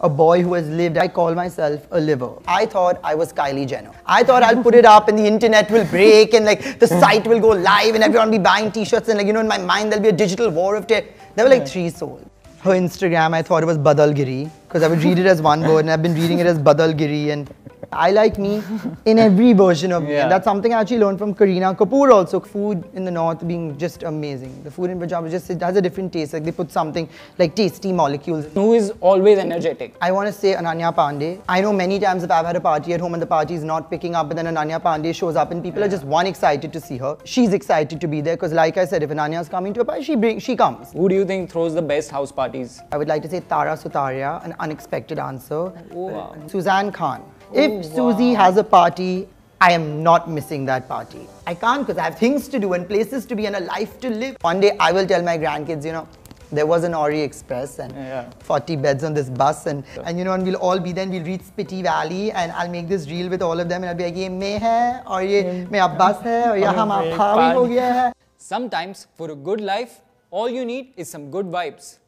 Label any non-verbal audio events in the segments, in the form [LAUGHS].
a boy who has lived, I call myself a liver. I thought I was Kylie Jenner. I thought I'll put it up and the internet will break and like the site will go live and everyone will be buying t-shirts and like, you know, in my mind there'll be a digital war of tech. There were like three souls. Her Instagram, I thought it was Badalgiri because I would read it as one word and I've been reading it as Badalgiri and I like me in every [LAUGHS] version of me. Yeah. And that's something I actually learned from Kareena Kapoor also. Food in the north being just amazing. The food in Punjab is just, it has a different taste. Like they put something like tasty molecules. Who is always energetic? I want to say Ananya Panday. I know many times if I've had a party at home and the party is not picking up, but then Ananya Panday shows up and people are just one excited to see her. She's excited to be there because, like I said, if Ananya is coming to a party, she bring, she comes. Who do you think throws the best house parties? I would like to say Tara Sutaria, an unexpected answer. wow. Sussanne Khan. If oh, wow. Susie has a party, I am not missing that party. I can't because I have things to do and places to be and a life to live. One day I will tell my grandkids, you know, there was an Orry Express and yeah. 40 beds on this bus and, yeah. and you know, and we'll all be there and we'll reach Spiti Valley and I'll make this reel with all of them and I'll be like, ye meh hai or ye mera bus hai or yahan hamara hai. Sometimes for a good life, all you need is some good vibes.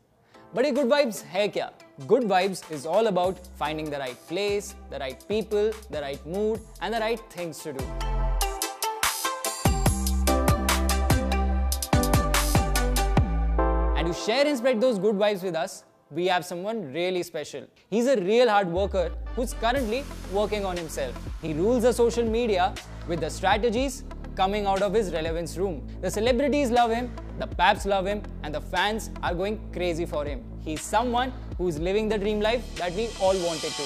But ये good vibes hai kya? Good vibes is all about finding the right place, the right people, the right mood, and the right things to do. And to share and spread those good vibes with us, we have someone really special. He's a real hard worker who's currently working on himself. He rules the social media with the strategies coming out of his relevance room. The celebrities love him, the paps love him, and the fans are going crazy for him. He's someone who's living the dream life that we all wanted to.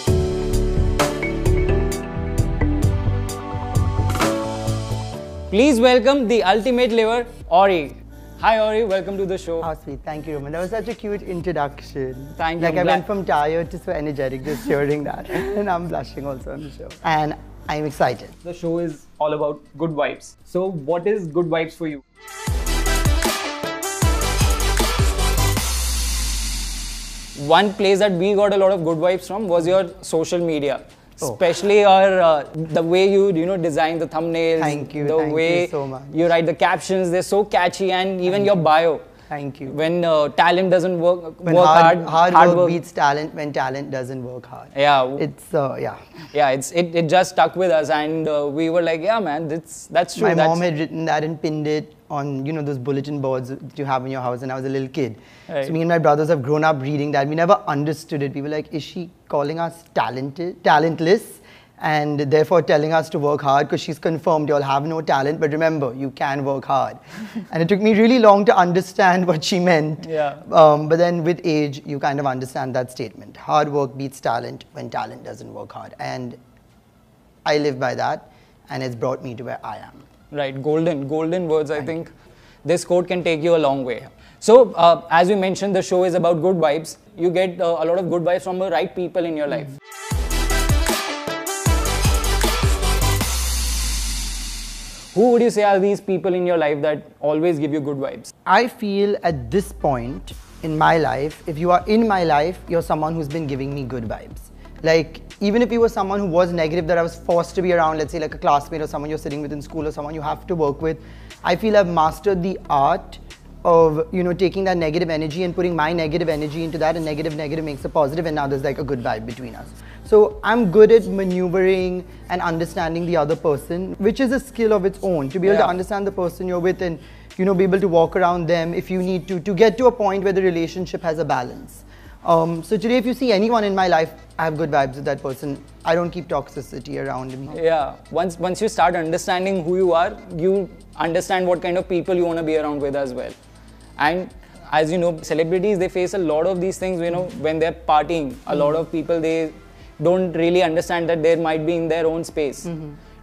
Please welcome the ultimate liver, Orry. Hi Orry, welcome to the show. How sweet. Thank you, Roman. That was such a cute introduction. Thank you. Like I'm I went from tired to so energetic just hearing that. [LAUGHS] and I'm blushing also on the show. And I'm excited. The show is all about good vibes. So, what is good vibes for you? One place that we got a lot of good vibes from was your social media Oh. especially your uh, the way you you know design the thumbnails Thank you, the thank you way so much. you write the captions they're so catchy and even your bio Thank you. when uh, talent doesn't work when work hard, hard, hard, work, beats talent when talent doesn't work hard. yeah It's, uh, yeah. yeah it's it, it just stuck with us and uh, we were like yeah man that's that's true My that's, mom had written that and pinned it on, you know, those bulletin boards that you have in your house when I was a little kid. Right. So me and my brothers have grown up reading that. We never understood it. We were like, is she calling us talented, talentless? And therefore telling us to work hard because she's confirmed you'll have no talent, but remember, you can work hard. [LAUGHS] and it took me really long to understand what she meant. Yeah. Um, but then with age, you kind of understand that statement. Hard work beats talent when talent doesn't work hard. And I live by that, and it's brought me to where I am. Right, golden, golden words. I think this quote can take you a long way. So, uh, as we mentioned, the show is about good vibes. You get uh, a lot of good vibes from the right people in your life. Who would you say are these people in your life that always give you good vibes? I feel at this point in my life, if you are in my life, you're someone who's been giving me good vibes. Like, even if you were someone who was negative that I was forced to be around, let's say like a classmate or someone you're sitting with in school or someone you have to work with, I feel I've mastered the art of you know taking that negative energy and putting my negative energy into that and negative negative makes a positive and now there's like a good vibe between us. So i'm good at maneuvering and understanding the other person which is a skill of its own. To be able to understand the person you're with and you know be able to walk around them if you need to to get to a point where the relationship has a balance. Um, so today if you see anyone in my life i have good vibes with that person. I don't keep toxicity around me. Yeah, once once you start understanding who you are, you understand what kind of people you want to be around with as well. And as you know, celebrities they face a lot of these things. You know, when they're partying, a lot of people they don't really understand that they might be in their own space.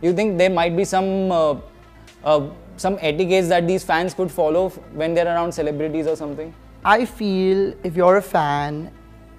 You think there might be some uh, uh, some etiquettes that these fans could follow when they're around celebrities or something? I feel if you're a fan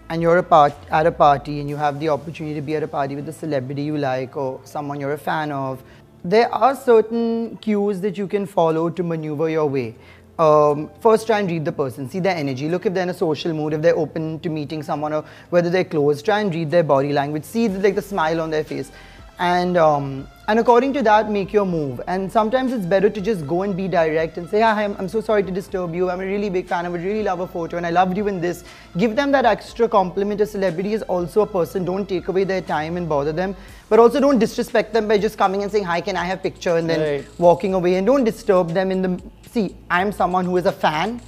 and you're a part at a party and you have the opportunity to be at a party with a celebrity you like or someone you're a fan of, there are certain cues that you can follow to maneuver your way. Um, first, try and read the person, see their energy. Look if they're in a social mood, if they're open to meeting someone, or whether they're closed. Try and read their body language, see the, like the smile on their face, and um, and according to that make your move. And sometimes it's better to just go and be direct and say hi I'm, I'm so sorry to disturb you. I'm a really big fan. I would really love a photo and i loved you in this. Give them that extra compliment. A celebrity is also a person. Don't take away their time and bother them. But also don't disrespect them by just coming and saying hi can i have a picture? And then Right. walking away. And don't disturb them in the see i'm someone who is a fan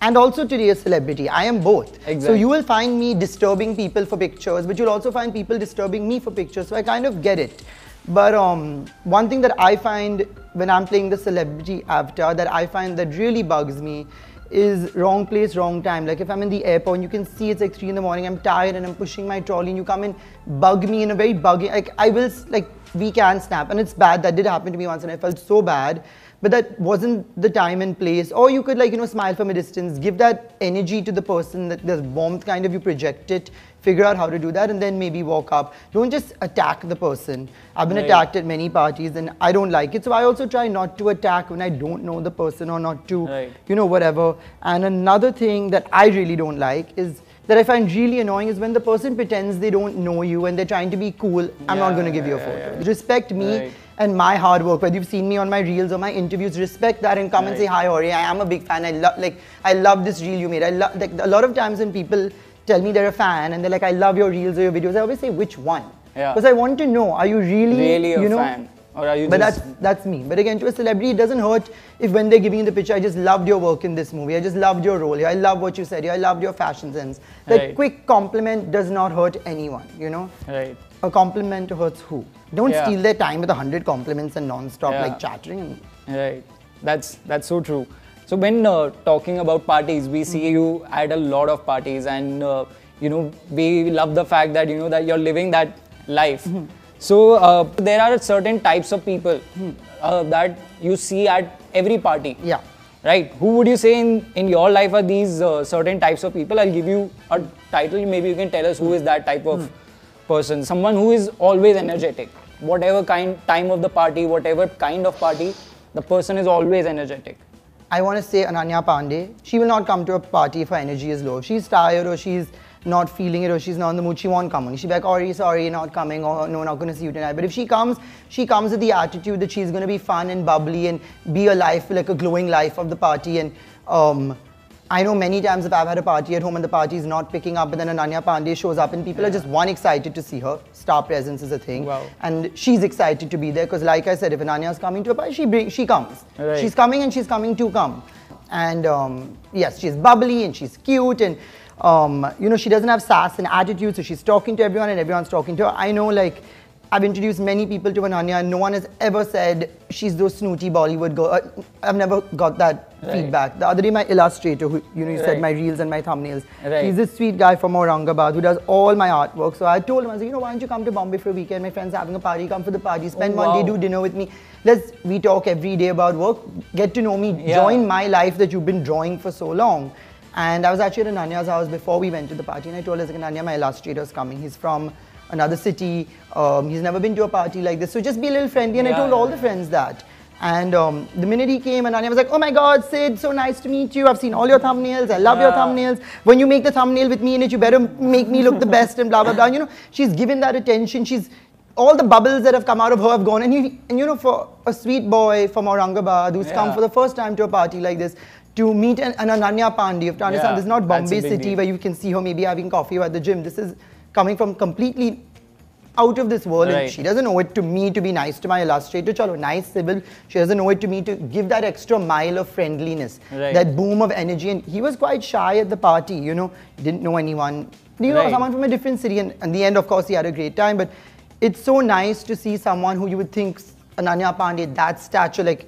and also today a celebrity. I am both. So you will find me disturbing people for pictures but you'll also find people disturbing me for pictures. So i kind of get it but um, one thing that i find when i'm playing the celebrity avatar that i find that really bugs me is wrong place wrong time. Like if i'm in the airport and you can see it's like 3 in the morning i'm tired and i'm pushing my trolley and you come and bug me in a very buggy like i will like we can snap. And it's bad. That did happen to me once and i felt so bad. But that wasn't the time and place. Or you could like you know smile from a distance. Give that energy to the person that there's warmth kind of you project it figure out how to do that and then maybe walk up don't just attack the person i've been Right. attacked at many parties and i don't like it so i also try not to attack when i don't know the person or not to Right. you know whatever and another thing that i really don't like is that I find really annoying is when the person pretends they don't know you and they're trying to be cool. I'm not going to give you a photo. yeah. Respect me Right. and my hard work. Whether you've seen me on my reels or my interviews, respect that and come and say hi, Orry. I am a big fan. I love like I love this reel you made. I love like a lot of times when people tell me they're a fan and they're like, I love your reels or your videos. I always say which one. Yeah. Because I want to know, are you really, Really a you know, fan? Or are you but just that's that's me. But again, to a celebrity, it doesn't hurt if when they're giving you the picture, I just loved your work in this movie. I just loved your role here. I love what you said here. I loved your fashion sense. That Right. quick compliment does not hurt anyone. You know, right? a compliment hurts who? Don't Yeah. steal their time with a hundred compliments and non-stop Yeah. like chattering. Right. That's that's so true. So when uh, talking about parties, we see you at a lot of parties, and uh, you know we love the fact that you know that you're living that life. So uh, there are certain types of people uh, that you see at every party. Yeah. Right. Who would you say in, in your life are these uh, certain types of people? I'll give you a title. Maybe you can tell us who is that type of person. Someone who is always energetic. Whatever kind time of the party, whatever kind of party, the person is always energetic. I want to say Ananya Panday. She will not come to a party if her energy is low. She's tired or she's not feeling it or she's not in the mood, she won't come. She'll be like, sorry, you're not coming, or no, not going to see you tonight. But if she comes, she comes with the attitude that she's going to be fun and bubbly and be a life, like a glowing life of the party. And um, I know many times if I've had a party at home and the party is not picking up, but then Ananya Panday shows up and people are just one excited to see her. Star presence is a thing. Wow. And she's excited to be there because, like I said, if Ananya is coming to a party, she, bring, she comes. Right. She's coming and she's coming to come. And um, yes, she's bubbly and she's cute and um, you know she doesn't have sass and attitude, so she's talking to everyone and everyone's talking to her. I know like I've introduced many people to Ananya and no one has ever said she's those snooty Bollywood girl. Uh, I've never got that Right. feedback. The other day, my illustrator, who you know, you said my reels and my thumbnails, Right. he's this sweet guy from Aurangabad who does all my artwork. So I told him, I was like, you know, why don't you come to Bombay for a weekend? My friends are having a party. Come for the party. Spend Oh, one day, do dinner with me. Let's we talk every day about work. Get to know me. Yeah. Join my life that you've been drawing for so long. And I was actually at Ananya's house before we went to the party, and I told her, like, Ananya, my illustrator's coming. He's from another city. Um, he's never been to a party like this, so just be a little friendly. And I told yeah, all the friends that. And um, the minute he came, and Ananya was like, "Oh my God, Sid, so nice to meet you. I've seen all your thumbnails. I love your thumbnails. When you make the thumbnail with me in it, you better make me look the best." And blah blah blah. You know, she's given that attention. She's all the bubbles that have come out of her have gone. And you, and you know, for a sweet boy from Aurangabad who's come for the first time to a party like this, to meet an, an Ananya Panday, you have to understand, Yeah, this is not Bombay City deal. where you can see her maybe having coffee or at the gym. This is coming from completely out of this world and she doesn't owe it to me to be nice to my illustrator. chalo nice civil. She doesn't owe it to me to give that extra mile of friendliness Right. that boom of energy. And he was quite shy at the party you know. Didn't know anyone. You know Right. someone from a different city. And in the end of course he had a great time. But it's so nice to see someone who you would think Ananya Panday that stature like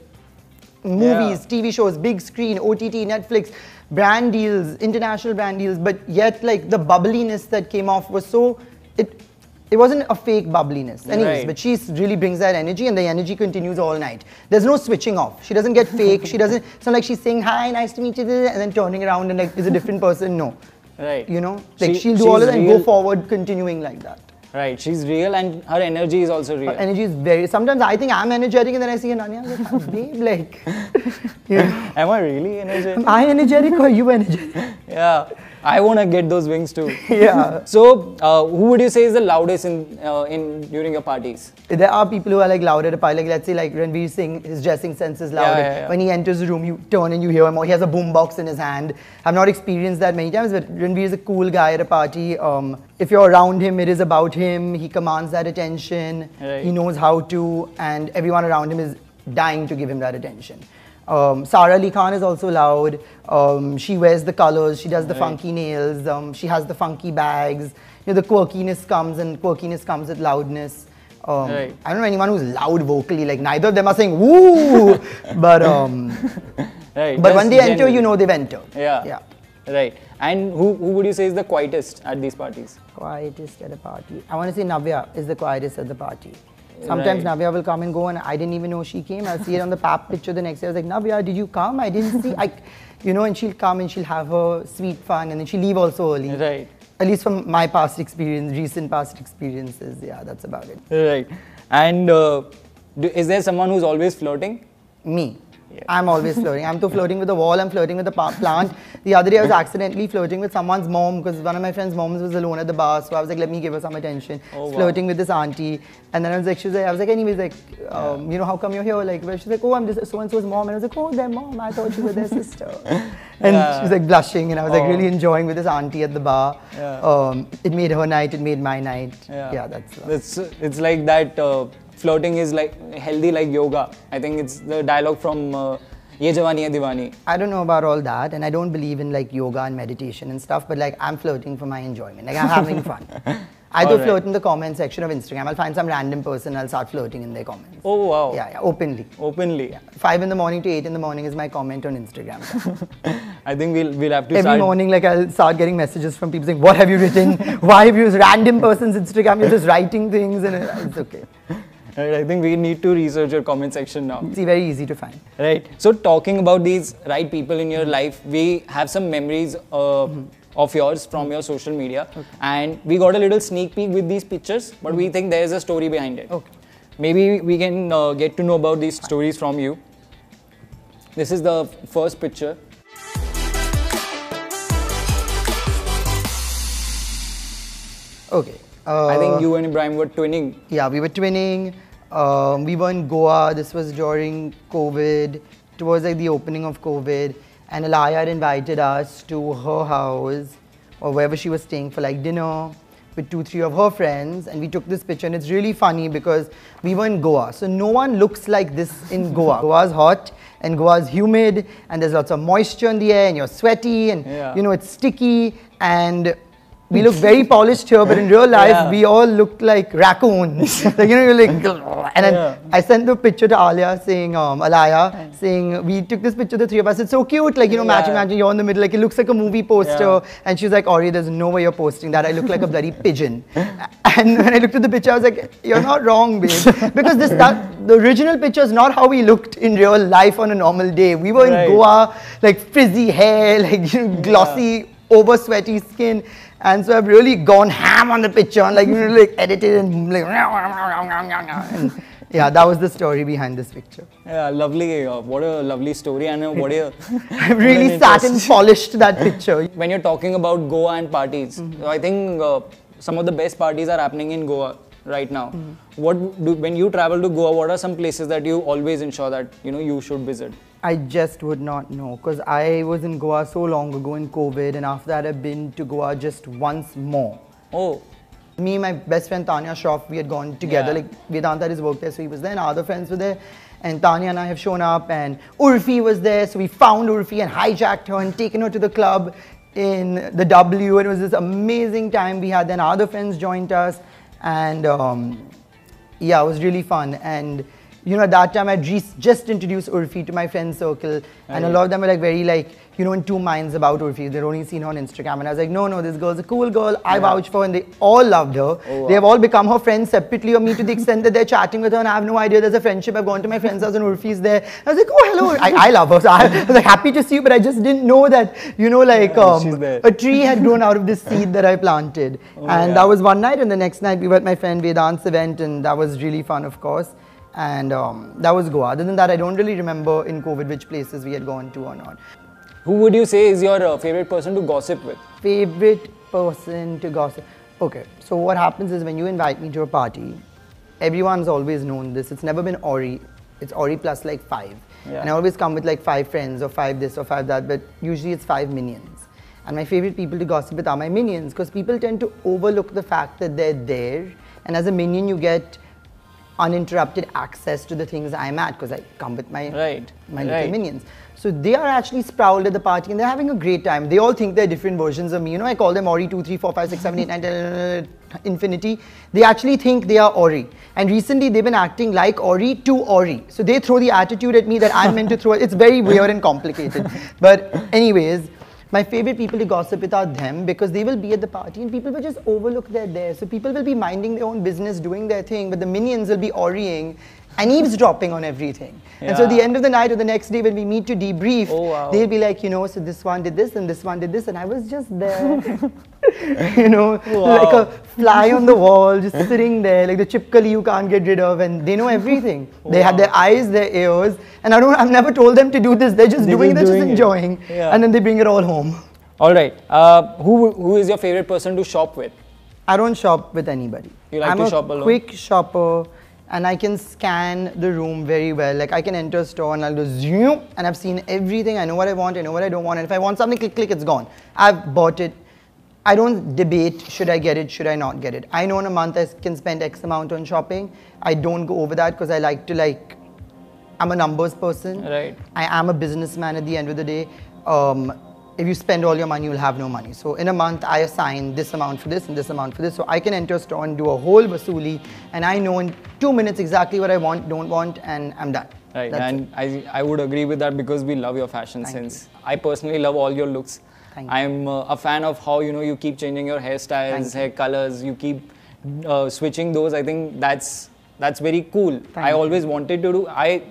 movies, TV shows, big screen, OTT, Netflix, brand deals, international brand deals, but yet like the bubbliness that came off was so it it wasn't a fake bubbliness. Anyways, Right. but she really brings that energy and the energy continues all night. There's no switching off. She doesn't get fake. she doesn't [LAUGHS] it's not like she's saying hi, nice to meet you, and then turning around and like is a different person. No. Right. You know? Like She- she'll do all of that and go forward continuing like that. Right. She's real and her energy is also real. Her energy is very sometimes I think I'm energetic and then I see Ananya, I'm like, "Oh, babe, [LAUGHS] like you know, Am I really energetic? Am I energetic or you energetic? [LAUGHS] yeah. I want to get those wings too. [LAUGHS] yeah. So, uh, who would you say is the loudest in uh, in during your parties? There are people who are like loud at a party. Like let's say like Ranveer Singh, his dressing sense is loud. Yeah, yeah, yeah. When he enters the room, you turn and you hear him. Or he has a boombox in his hand. I've not experienced that many times, but Ranveer is a cool guy at a party. Um, if you're around him, it is about him. He commands that attention. Right. He knows how to, and everyone around him is dying to give him that attention. Um, Sara Ali Khan is also loud. Um, she wears the colors. She does the Right. funky nails. Um, she has the funky bags. You know, the quirkiness comes, and quirkiness comes with loudness. Um, Right. I don't know anyone who's loud vocally. Like neither of them are saying woo, [LAUGHS] but um, Right. but just when they enter, you know they've entered. Yeah. Yeah. Right. And who, who would you say is the quietest at these parties? Quietest at a party. I want to say Navya is the quietest at the party. Sometimes Right. Navya will come and go, and I didn't even know she came. I'll see it on the pap picture the next day. I was like, Navya, did you come? I didn't see. I, you know, and she'll come and she'll have her sweet fun, and then she'll leave also early. Right. At least from my past experience, recent past experiences. Yeah, that's about it. Right. And uh, do, is there someone who's always flirting? Me. I'm always flirting. I'm too flirting with the wall. I'm flirting with the plant. The other day, I was accidentally flirting with someone's mom because one of my friend's moms was alone at the bar. So I was like, let me give her some attention. Oh, wow. Flirting with this auntie. And then I was like, she was like, I was like, anyways, like, um, you know, how come you're here? Like, where she's like, oh, I'm just so and so's mom. And I was like, oh, their mom. I thought you were their [LAUGHS] sister. And Yeah. she was like blushing. And I was like Oh. really enjoying with this auntie at the bar. Yeah. Um, it made her night. It made my night. Yeah. Yeah, that's. It's, it's like that uh, flirting is like healthy like yoga. I think it's the dialogue from uh, Ye Jawani Hai Diwani. I don't know about all that, and I don't believe in like yoga and meditation and stuff. But like, I'm flirting for my enjoyment. Like, I'm having [LAUGHS] fun. I do Alright. flirt in the comment section of Instagram. I'll find some random person. I'll start flirting in their comments. Oh wow. Yeah, yeah, openly. Openly. Yeah. Five in the morning to eight in the morning is my comment on Instagram. [LAUGHS] I think we'll we'll have to Every start. morning, like I'll start getting messages from people saying, "What have you written? Why have you used random person's Instagram? You're just writing things, and uh, it's okay. Right, I think we need to research your comment section now. It's very easy to find." Right. So talking about these right people in your life, we have some memories uh, of yours from your social media, and we got a little sneak peek with these pictures, but we think there is a story behind it. Okay. Maybe we can uh, get to know about these stories from you. This is the first picture. Okay. Uh, I think you and Ibrahim were twinning. Yeah, we were twinning. Um, we were in Goa. This was during COVID. It was like the opening of COVID. And Alaya had invited us to her house or wherever she was staying for like dinner with two, three of her friends. And we took this picture. And it's really funny because we were in Goa. So no one looks like this in [LAUGHS] Goa. Goa's hot and Goa's humid and there's lots of moisture in the air and you're sweaty and Yeah. you know it's sticky and we look very polished here, but in real life, Yeah. we all look like raccoons. [LAUGHS] [LAUGHS] like, you know, you're like, and then Yeah. I sent the picture to Alia saying, um, Alaya, saying, we took this picture, the three of us. It's so cute, like, you know, matching, Yeah. matching, you're in the middle, like, it looks like a movie poster. And she was like, Orry, there's no way you're posting that. I look like a bloody [LAUGHS] pigeon. and when I looked at the picture, I was like, you're not wrong, babe. because this, that, the original picture is not how we looked in real life on a normal day. We were in Goa, like, frizzy hair, like, you know, glossy, over sweaty skin. And so I've really gone ham on the picture and like [LAUGHS] like edited and like and yeah, that was the story behind this picture. Yeah, lovely. Uh, what a lovely story, and uh, what a. [LAUGHS] I've really sat and [LAUGHS] polished that picture. when you're talking about Goa and parties, Mm-hmm. so I think uh, some of the best parties are happening in Goa right now. Mm-hmm. What do, when you travel to Goa, what are some places that you always ensure that you know you should visit? I just would not know because I was in Goa so long ago in COVID, and after that I've been to Goa just once more. Oh, Me and my best friend Tanya Shroff, we had gone together. Yeah. Like Vedanta had his work there, so he was there, and other friends were there. And Tanya and I have shown up, and Urfi was there, so we found Urfi and hijacked her and taken her to the club in the W. And it was this amazing time we had. Then our other friends joined us, and um, yeah, it was really fun. And you know, at that time I'd re- just introduced Urfi to my friend circle, and a lot of them were like very like, you know, in two minds about Urfi. They'd only seen her on Instagram, and I was like, no, no, this girl's a cool girl. I vouch for, her, and they all loved her. Oh, They have all become her friends separately, or me to the extent that they're chatting with her, and I have no idea there's a friendship. I've gone to my friend's house, and Urfi's there. I was like, oh, hello. I, I love her. So I, I was like happy to see you, but I just didn't know that, you know, like Yeah, um, a tree had grown out of this seed that I planted. [LAUGHS] and Oh, yeah. that was one night, and the next night we were at my friend Vedant's event, and that was really fun, of course. And um, that was Goa. Other than that, I don't really remember in COVID which places we had gone to or not. Who would you say is your uh, favorite person to gossip with? Favorite person to gossip. Okay, so what happens is when you invite me to a party, everyone's always known this. It's never been Orry. It's Orry plus like five. Yeah. And I always come with like five friends or five this or five that, but usually it's five minions. And my favorite people to gossip with are my minions because people tend to overlook the fact that they're there. And as a minion, you get uninterrupted access to the things I'm at because I come with my Right, my little right. minions. So they are actually sprawled at the party and they're having a great time. They all think they're different versions of me. You know, I call them Orry 2, 3, 4, 5, 6, 7, 8, 9, 10, infinity. They actually think they are Orry. And recently they've been acting like Orry to Orry. So they throw the attitude at me that I'm meant to throw. It's very weird and complicated. [LAUGHS] But anyways, my favorite people to gossip with are them because they will be at the party and people will just overlook they're there. So people will be minding their own business, doing their thing, but the minions will be Oriing and eavesdropping on everything. And so at the end of the night or the next day when we meet to debrief, Oh, wow. they'll be like, you know, so this one did this and this one did this, and I was just there. [LAUGHS] you know, like a fly on the wall, just sitting there, like the chipkali you can't get rid of, and they know everything. They have their eyes, their ears, and I don't. I've never told them to do this. They're just They're doing they're just it. enjoying, Yeah. and then they bring it all home. All right. Uh, who who is your favorite person to shop with? I don't shop with anybody. You like I'm to a shop alone? quick shopper and I can scan the room very well. Like I can enter a store and I'll go zoom and I've seen everything. I know what I want, I know what I don't want. And if I want something, click, click, it's gone. I've bought it. I don't debate should I get it, should I not get it. I know in a month I can spend X amount on shopping. I don't go over that because I like to like I'm a numbers person. Right. I am a businessman at the end of the day. Um, if you spend all your money, you'll have no money. So in a month, I assign this amount for this and this amount for this. So I can enter a store and do a whole basuli, and I know in two minutes exactly what I want, don't want, and I'm done. Right, That's and I, I would agree with that because we love your fashion Thank sense. I personally love all your looks. Thank you. I'm uh, a fan of how you know you keep changing your hairstyles, Thank you. hair colors. You keep uh, switching those. I think that's that's very cool. I you. always wanted to do. I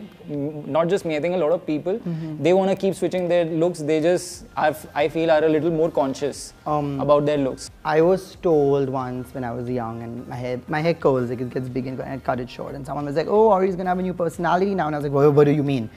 not just me. I think a lot of people Mm-hmm. they want to keep switching their looks. They just I've, I feel are a little more conscious Um, about their looks. I was told once when I was young and my hair, my hair curls, like it gets big and I cut it short. And someone was like, oh, Orry's gonna have a new personality now. And I was like, well, what do you mean?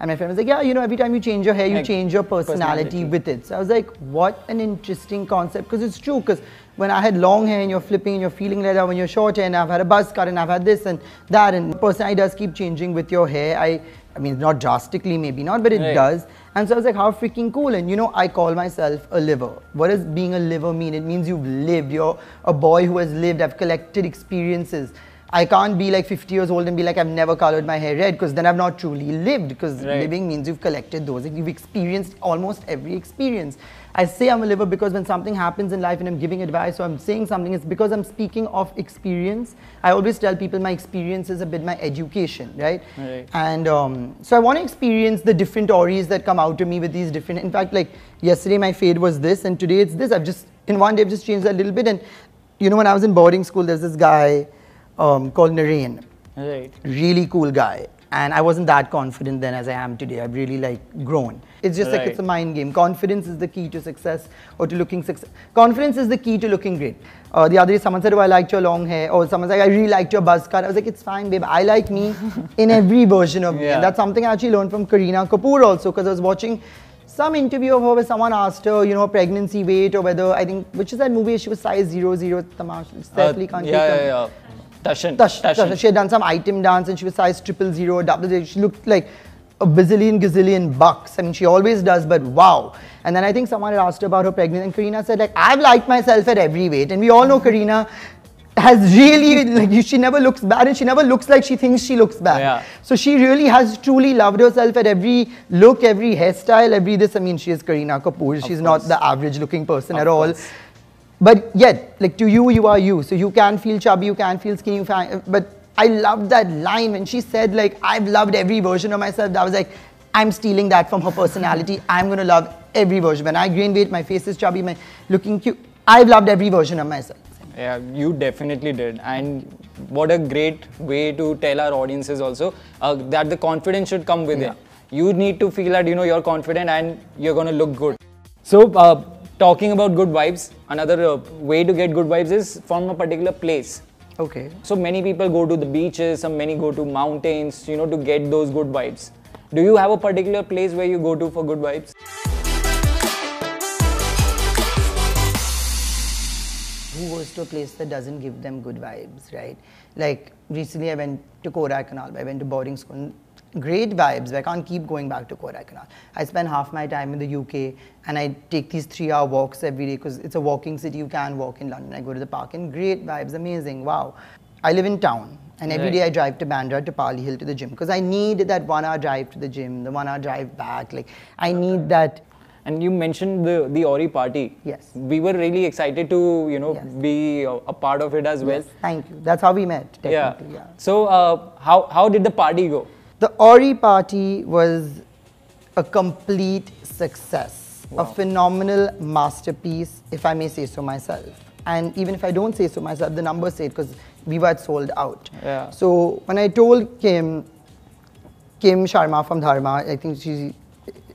And my friend was like, yeah, you know, every time you change your hair, you Like, change your personality, personality. with it. So I was like, what an interesting concept. Because it's true, because when I had long hair and you're flipping and you're feeling like that, when you're short hair and I've had a buzz cut and I've had this and that, and personality does keep changing with your hair. I, I mean, not drastically, maybe not, but it Right. does. And so I was like, how freaking cool. And you know, I call myself a liver. What does being a liver mean? It means you've lived. You're a boy who has lived. I've collected experiences. I can't be like 50 years old and be like, I've never colored my hair red because then I've not truly lived. Because Right. living means you've collected those. You've experienced almost every experience. I say I'm a liver because when something happens in life and I'm giving advice or I'm saying something, it's because I'm speaking of experience. I always tell people my experience is a bit my education, right? Right. And um, so I want to experience the different Orrys that come out to me with these different. In fact, like yesterday my fade was this, and today it's this. I've just in one day I've just changed that a little bit. And you know, when I was in boarding school, there's this guy um, called Narain, Right. really cool guy. And I wasn't that confident then as I am today. I've really like grown. It's just like it's a mind game. Confidence is the key to success or to looking success. Confidence is the key to looking great. Uh, the other day someone said, oh, I liked your long hair. Or someone's like, I really liked your buzz cut. I was like, it's fine, babe. I like me in [LAUGHS] every version of me. Yeah. And that's something I actually learned from Kareena Kapoor also because I was watching some interview of her where someone asked her, you know, pregnancy weight or whether, I think, which is that movie? She was size zero, zero, Tamash, Uh, Saif Khan yeah, yeah, yeah. Tashan. Tash, Tashan. Tash, she had done some item dance and she was size triple zero, double zero. She looked like a bazillion gazillion bucks. I mean, she always does, but wow. And then I think someone had asked her about her pregnancy, and Kareena said, like, I've liked myself at every weight. And we all know Kareena has really, like, she never looks bad and she never looks like she thinks she looks bad. Yeah. So she really has truly loved herself at every look, every hairstyle, every this. I mean, she is Kareena Kapoor. She's not the average looking person at all. Course. But yet, like to you, you are you. So you can feel chubby, you can feel skinny, but I loved that line when she said like, I've loved every version of myself. That was like, I'm stealing that from her personality. I'm gonna love every version. When I gain weight, my face is chubby, my looking cute. I've loved every version of myself. Yeah, you definitely did. And what a great way to tell our audiences also uh, that the confidence should come with it. You need to feel that you know you're confident and you're gonna look good. So, uh, talking about good vibes, another uh, way to get good vibes is from a particular place. Okay. So many people go to the beaches, some many go to mountains, you know, to get those good vibes. Do you have a particular place where you go to for good vibes? Who goes to a place that doesn't give them good vibes, right? Like recently I went to Korak and all, I went to boarding school Great vibes. I can't keep going back to Kodaikanal. I spend half my time in the UK, and I take these three-hour walks every day because it's a walking city. You can walk in London. I go to the park, and great vibes, amazing. Wow. I live in town. And every Right. day I drive to Bandra to Pali Hill to the gym because I need that one hour drive to the gym, the one hour drive back. Like I need that. And you mentioned the the Orry party. Yes. We were really excited to you know Yes. be a, a part of it as well. Thank you. That's how we met. Yeah. Yeah. So uh, how how did the party go? The Orry party was a complete success, a phenomenal masterpiece, if I may say so myself. And even if I don't say so myself, the numbers say it because we were sold out. Yeah. So when I told Kim, Kim Sharma from Dharma, I think she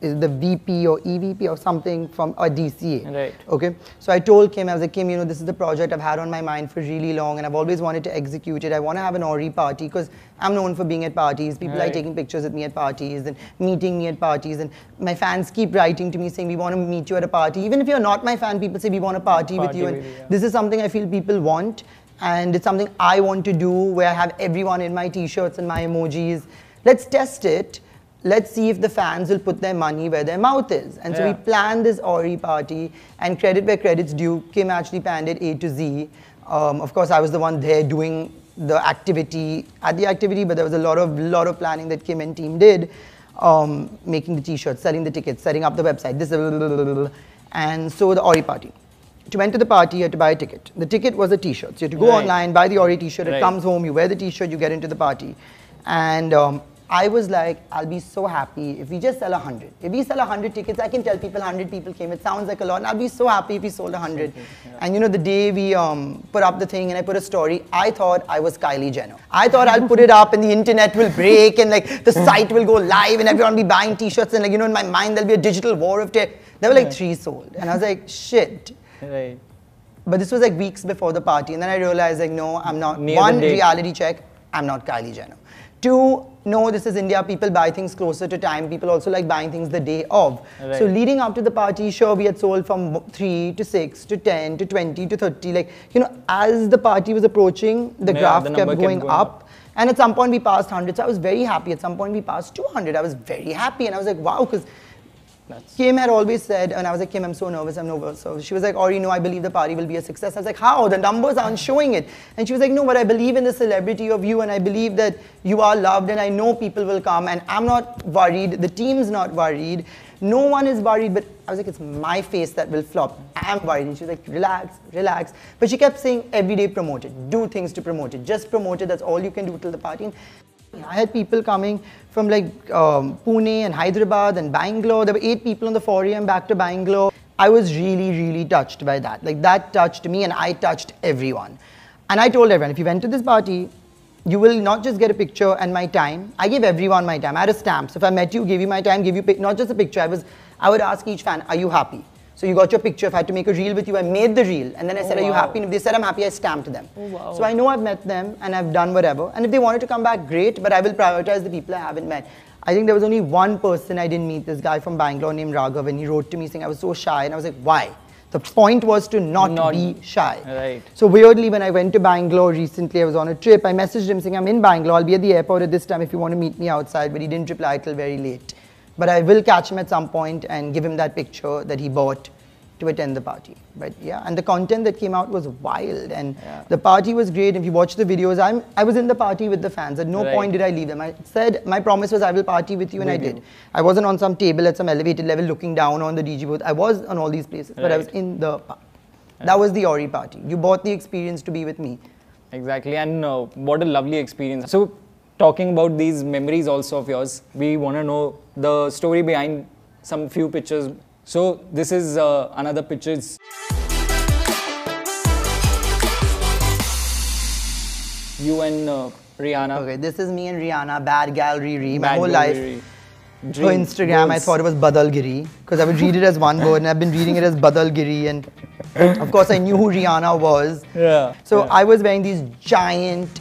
is the VP or EVP or something from a DCA. Right. Okay. So I told Kim, I was like, Kim, you know, this is the project I've had on my mind for really long and I've always wanted to execute it. I want to have an Orry party because I'm known for being at parties. People Right. taking pictures with me at parties and meeting me at parties. And my fans keep writing to me saying, we want to meet you at a party. Even if you're not my fan, people say, we want to party, with you. and yeah. this is something I feel people want. And it's something I want to do where I have everyone in my t-shirts and my emojis. Let's test it. Let's see if the fans will put their money where their mouth is. And so we planned this Orry party and credit where credit's due. Kim actually planned it A to Z. Um, of course, I was the one there doing the activity at the activity, but there was a lot of lot of planning that Kim and team did, um, making the t-shirts, selling the tickets, setting up the website, this, and so the Orry party. To enter the party, you had to buy a ticket. The ticket was a t-shirt. So you had to go Right. online, buy the Orry t-shirt. It comes home, you wear the t-shirt, you get into the party, and um, I was like, I'll be so happy if we just sell 100. If we sell 100 tickets, I can tell people 100 people came. It sounds like a lot. And I'll be so happy if we sold 100. And you know, the day we um, put up the thing and I put a story, I thought I was Kylie Jenner. I thought I'll put it up and the internet will break and like the site will go live and everyone will be buying t-shirts and like, you know, in my mind, there'll be a digital war of it. There were like three sold. And I was like, shit. Right. But this was like weeks before the party, and then I realized like, no, I'm not. Near One reality check, I'm not Kylie Jenner. Two, no, this is India. People buy things closer to time. People also like buying things the day of. So leading up to the party, sure, we had sold from three to six to ten to twenty to thirty. Like you know, as the party was approaching, the Yeah, graph the kept number kept going, going up. up. And at some point we passed 100, so I was very happy. At some point we passed 200. I was very happy, and I was like, wow, because That's Kim had always said, and I was like, Kim, I'm so nervous, I'm nervous. So she was like, Orry, no, I believe the party will be a success. I was like, how? The numbers aren't showing it. And she was like, no, but I believe in the celebrity of you, and I believe that you are loved, and I know people will come, and I'm not worried. The team's not worried. No one is worried, but I was like, it's my face that will flop. I'm worried. And she was like, relax, relax. But she kept saying, every day promote it. Do things to promote it. Just promote it. That's all you can do till the party. I had people coming from like um, Pune and Hyderabad and Bangalore. There were eight people on the 4am back to Bangalore. I was really, really touched by that. Like that touched me and I touched everyone. And I told everyone, if you went to this party, you will not just get a picture and my time. I gave everyone my time. I had a stamp. So if I met you, gave you my time, gave you not just a picture. I was, I would ask each fan, are you happy? So you got your picture. If I had to make a reel with you, I made the reel. And then I oh, said, are you happy? And if they said I'm happy, I stamped them. Oh, wow. So I know I've met them and I've done whatever. And if they wanted to come back, great, but I will prioritize the people I haven't met. I think there was only one person I didn't meet, this guy from Bangalore named Raghav, and he wrote to me saying I was so shy. And I was like, why? The point was to not, Not- be shy. Right. So weirdly, when I went to Bangalore recently, I was on a trip. I messaged him saying, I'm in Bangalore. I'll be at the airport at this time if you want to meet me outside. But he didn't reply till very late. But I will catch him at some point and give him that picture that he bought to attend the party. But yeah, and the content that came out was wild, and Yeah. the party was great. If you watch the videos, I'm I was in the party with the fans. At no Right. point did I leave them. I said my promise was I will party with you, and I With you. did. I wasn't on some table at some elevated level looking down on the DJ booth. I was on all these places, but I was in the. pa- That was the Orry party. You bought the experience to be with me. Exactly, and uh, what a lovely experience. So, talking about these memories also of yours, we want to know the story behind some few pictures. So, this is uh, another pictures. You and uh, Rihanna. Okay, this is me and Rihanna, bad gal Riri. My Bad whole life. Dream, Instagram, I thought it was Badalgiri because I would read it as one word, and I've been reading it as Badalgiri. And of course, I knew who Rihanna was. Yeah, So yeah. I was wearing these giant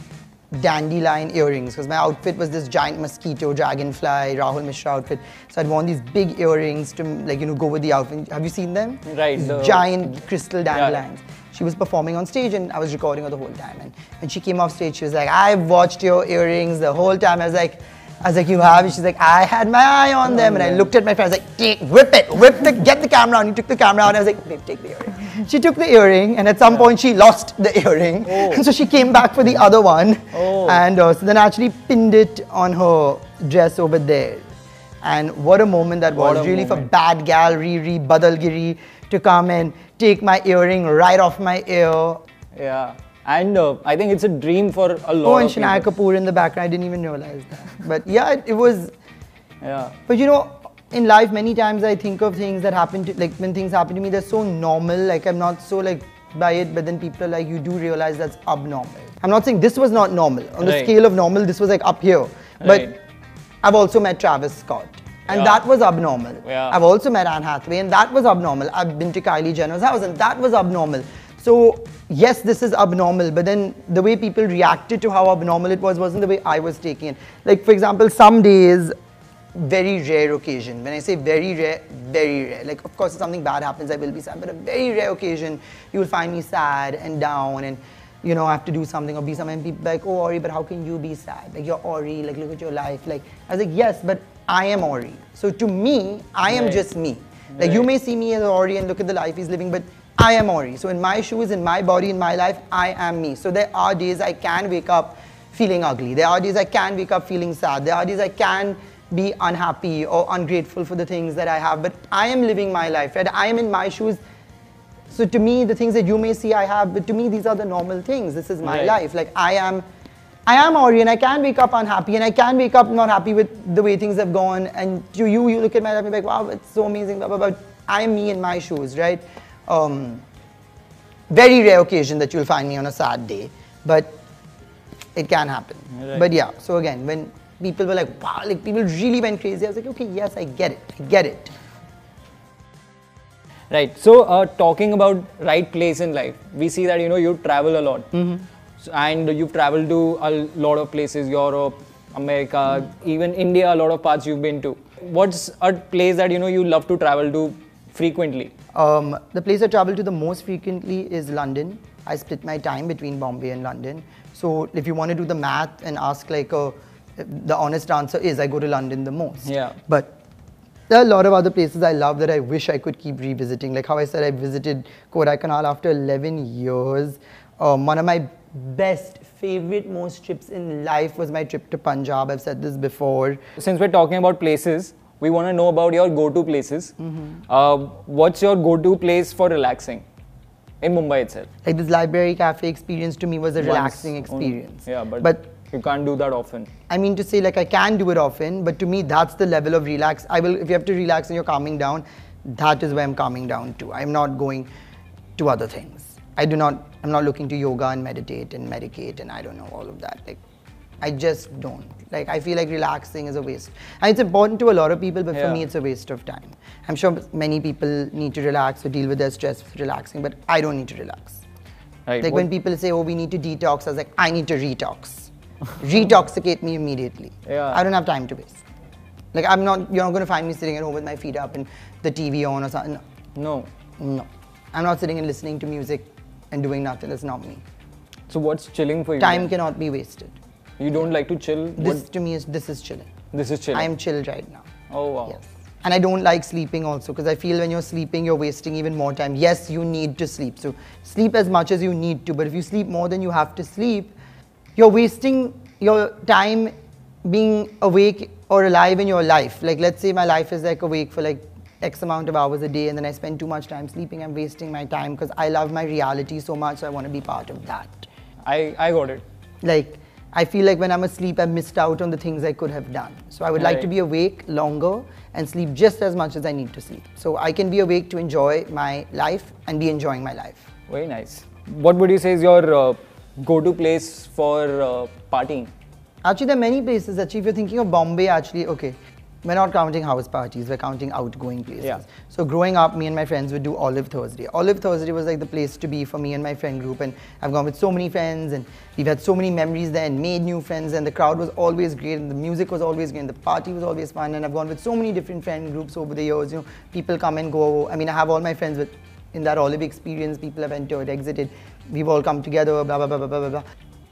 dandelion earrings because my outfit was this giant mosquito, dragonfly, Rahul Mishra outfit. So I'd worn these big earrings to like you know go with the outfit. Have you seen them? Right, These the- giant crystal dandelions. she was performing on stage and I was recording her the whole time. And when she came off stage, she was like, I've watched your earrings the whole time. I was like, I was like, you have? She's like, I had my eye on them. And I looked at my friend, I was like, "Take- whip it, whip the, get the camera on. He took the camera out. I was like, babe, take the earring. She took the earring and at some point she lost the earring. And [LAUGHS] so she came back for the other one. Oh. And uh, so then I actually pinned it on her dress over there. And what a moment that What was. Really for moment. bad gal Riri Badalgiri to come and take my earring right off my ear. Yeah. And uh, I think it's a dream for a lot Oh, and. Shanaya Kapoor in the background. I didn't even realize that. But yeah, it, it was. Yeah. But you know, in life, many times I think of things that happen to, like when things happen to me, they're so normal. Like I'm not so like by it, but then people are like, you do realize that's abnormal. I'm not saying this was not normal. On the Right. scale of normal, this was like up here. But Right. I've also met Travis Scott. And Yeah. that was abnormal. Yeah. I've also met Anne Hathaway, and that was abnormal. I've been to Kylie Jenner's house, and that was abnormal. So, yes, this is abnormal, but then the way people reacted to how abnormal it was wasn't the way I was taking it. Like, for example, some days, very rare occasion. When I say very rare, very rare. Like, of course, if something bad happens, I will be sad, but a very rare occasion, you will find me sad and down and you know, I have to do something or be something. And people like, oh, Orry, but how can you be sad? Like, you're Orry, like, look at your life. Like, I was like, yes, but I am Orry. So to me, I am Right. just me. Like, you may see me as Orry and look at the life he's living, but I am Orry. So in my shoes, in my body, in my life, I am me. So there are days I can wake up feeling ugly. There are days I can wake up feeling sad. There are days I can be unhappy or ungrateful for the things that I have. But I am living my life, right? I am in my shoes. So to me, the things that you may see I have, but to me, these are the normal things. This is my Right. life. Like I am, I am Orry, and I can wake up unhappy, and I can wake up not happy with the way things have gone. And to you, you look at my life and be like, wow, it's so amazing. Blah blah blah. I am me in my shoes, right? Um, very rare occasion that you'll find me on a sad day, but it can happen. Right. But yeah, so again, when people were like, wow, like people really went crazy, I was like, okay, yes, I get it, I get it. Right. So, uh, talking about right place in life, we see that you know you travel a lot, So- and you've traveled to a lot of places, Europe, America, even India. A lot of parts you've been to. What's a place that you know you love to travel to frequently? Um, the place I travel to the most frequently is London. I split my time between Bombay and London. So if you want to do the math and ask like a, the honest answer is I go to London the most. Yeah. But there are a lot of other places I love that I wish I could keep revisiting. Like how I said, I visited Kodaikanal after 11 years. Um, one of my best, favorite, most trips in life was my trip to Punjab. I've said this before. Since we're talking about places, we want to know about your go-to places. Uh, what's your go-to place for relaxing in Mumbai itself? Like this library cafe experience to me was a Once relaxing only. experience. Yeah, but, but you can't do that often. I mean to say like I can do it often, but to me that's the level of relax. I will if you have to relax and you're calming down, that is where I'm calming down to. I'm not going to other things. I do not I'm not looking to yoga and meditate and medicate and I don't know all of that. Like I just don't. Like I feel like relaxing is a waste. And it's important to a lot of people, but for me it's a waste of time. I'm sure many people need to relax or deal with their stress relaxing, but I don't need to relax. Right. Like what- when people say, "Oh, we need to detox," I was like, "I need to retox, [LAUGHS] retoxicate me immediately." Yeah. I don't have time to waste. Like I'm not. You're not going to find me sitting at home with my feet up and the TV on or something. no. No, I'm not sitting and listening to music and doing nothing. That's not me. So what's chilling for you? Time cannot be wasted. You don't like to chill? This What- to me is this is chilling. this is chilling. I am chilled right now. Oh wow. Yes. And I don't like sleeping also because I feel when you're sleeping, you're wasting even more time. Yes, you need to sleep. So sleep as much as you need to. But if you sleep more than you have to sleep, you're wasting your time being awake or alive in your life. Like, let's say my life is like awake for like X amount of hours a day and then I spend too much time sleeping. I'm wasting my time because I love my reality so much. So I want to be part of that. I, I got it. Like, I feel like when I'm asleep, I've missed out on the things I could have done. So I would like to be awake longer and sleep just as much as I need to sleep. So I can be awake to enjoy my life and be enjoying my life. Very nice. What would you say is your uh, go-to place for uh, partying? Actually, there are many places. Actually, if you're thinking of Bombay, actually, okay, we're not counting house parties, we're counting outgoing places. Yeah. So growing up, me and my friends would do Olive Thursday. Olive Thursday was like the place to be for me and my friend group, and I've gone with so many friends, and we've had so many memories there, and made new friends, and the crowd was always great, and the music was always great, and the party was always fun, and I've gone with so many different friend groups over the years. You know, people come and go. I mean, I have all my friends with in that Olive experience, people have entered, exited. We've all come together, blah, blah, blah, blah, blah, blah.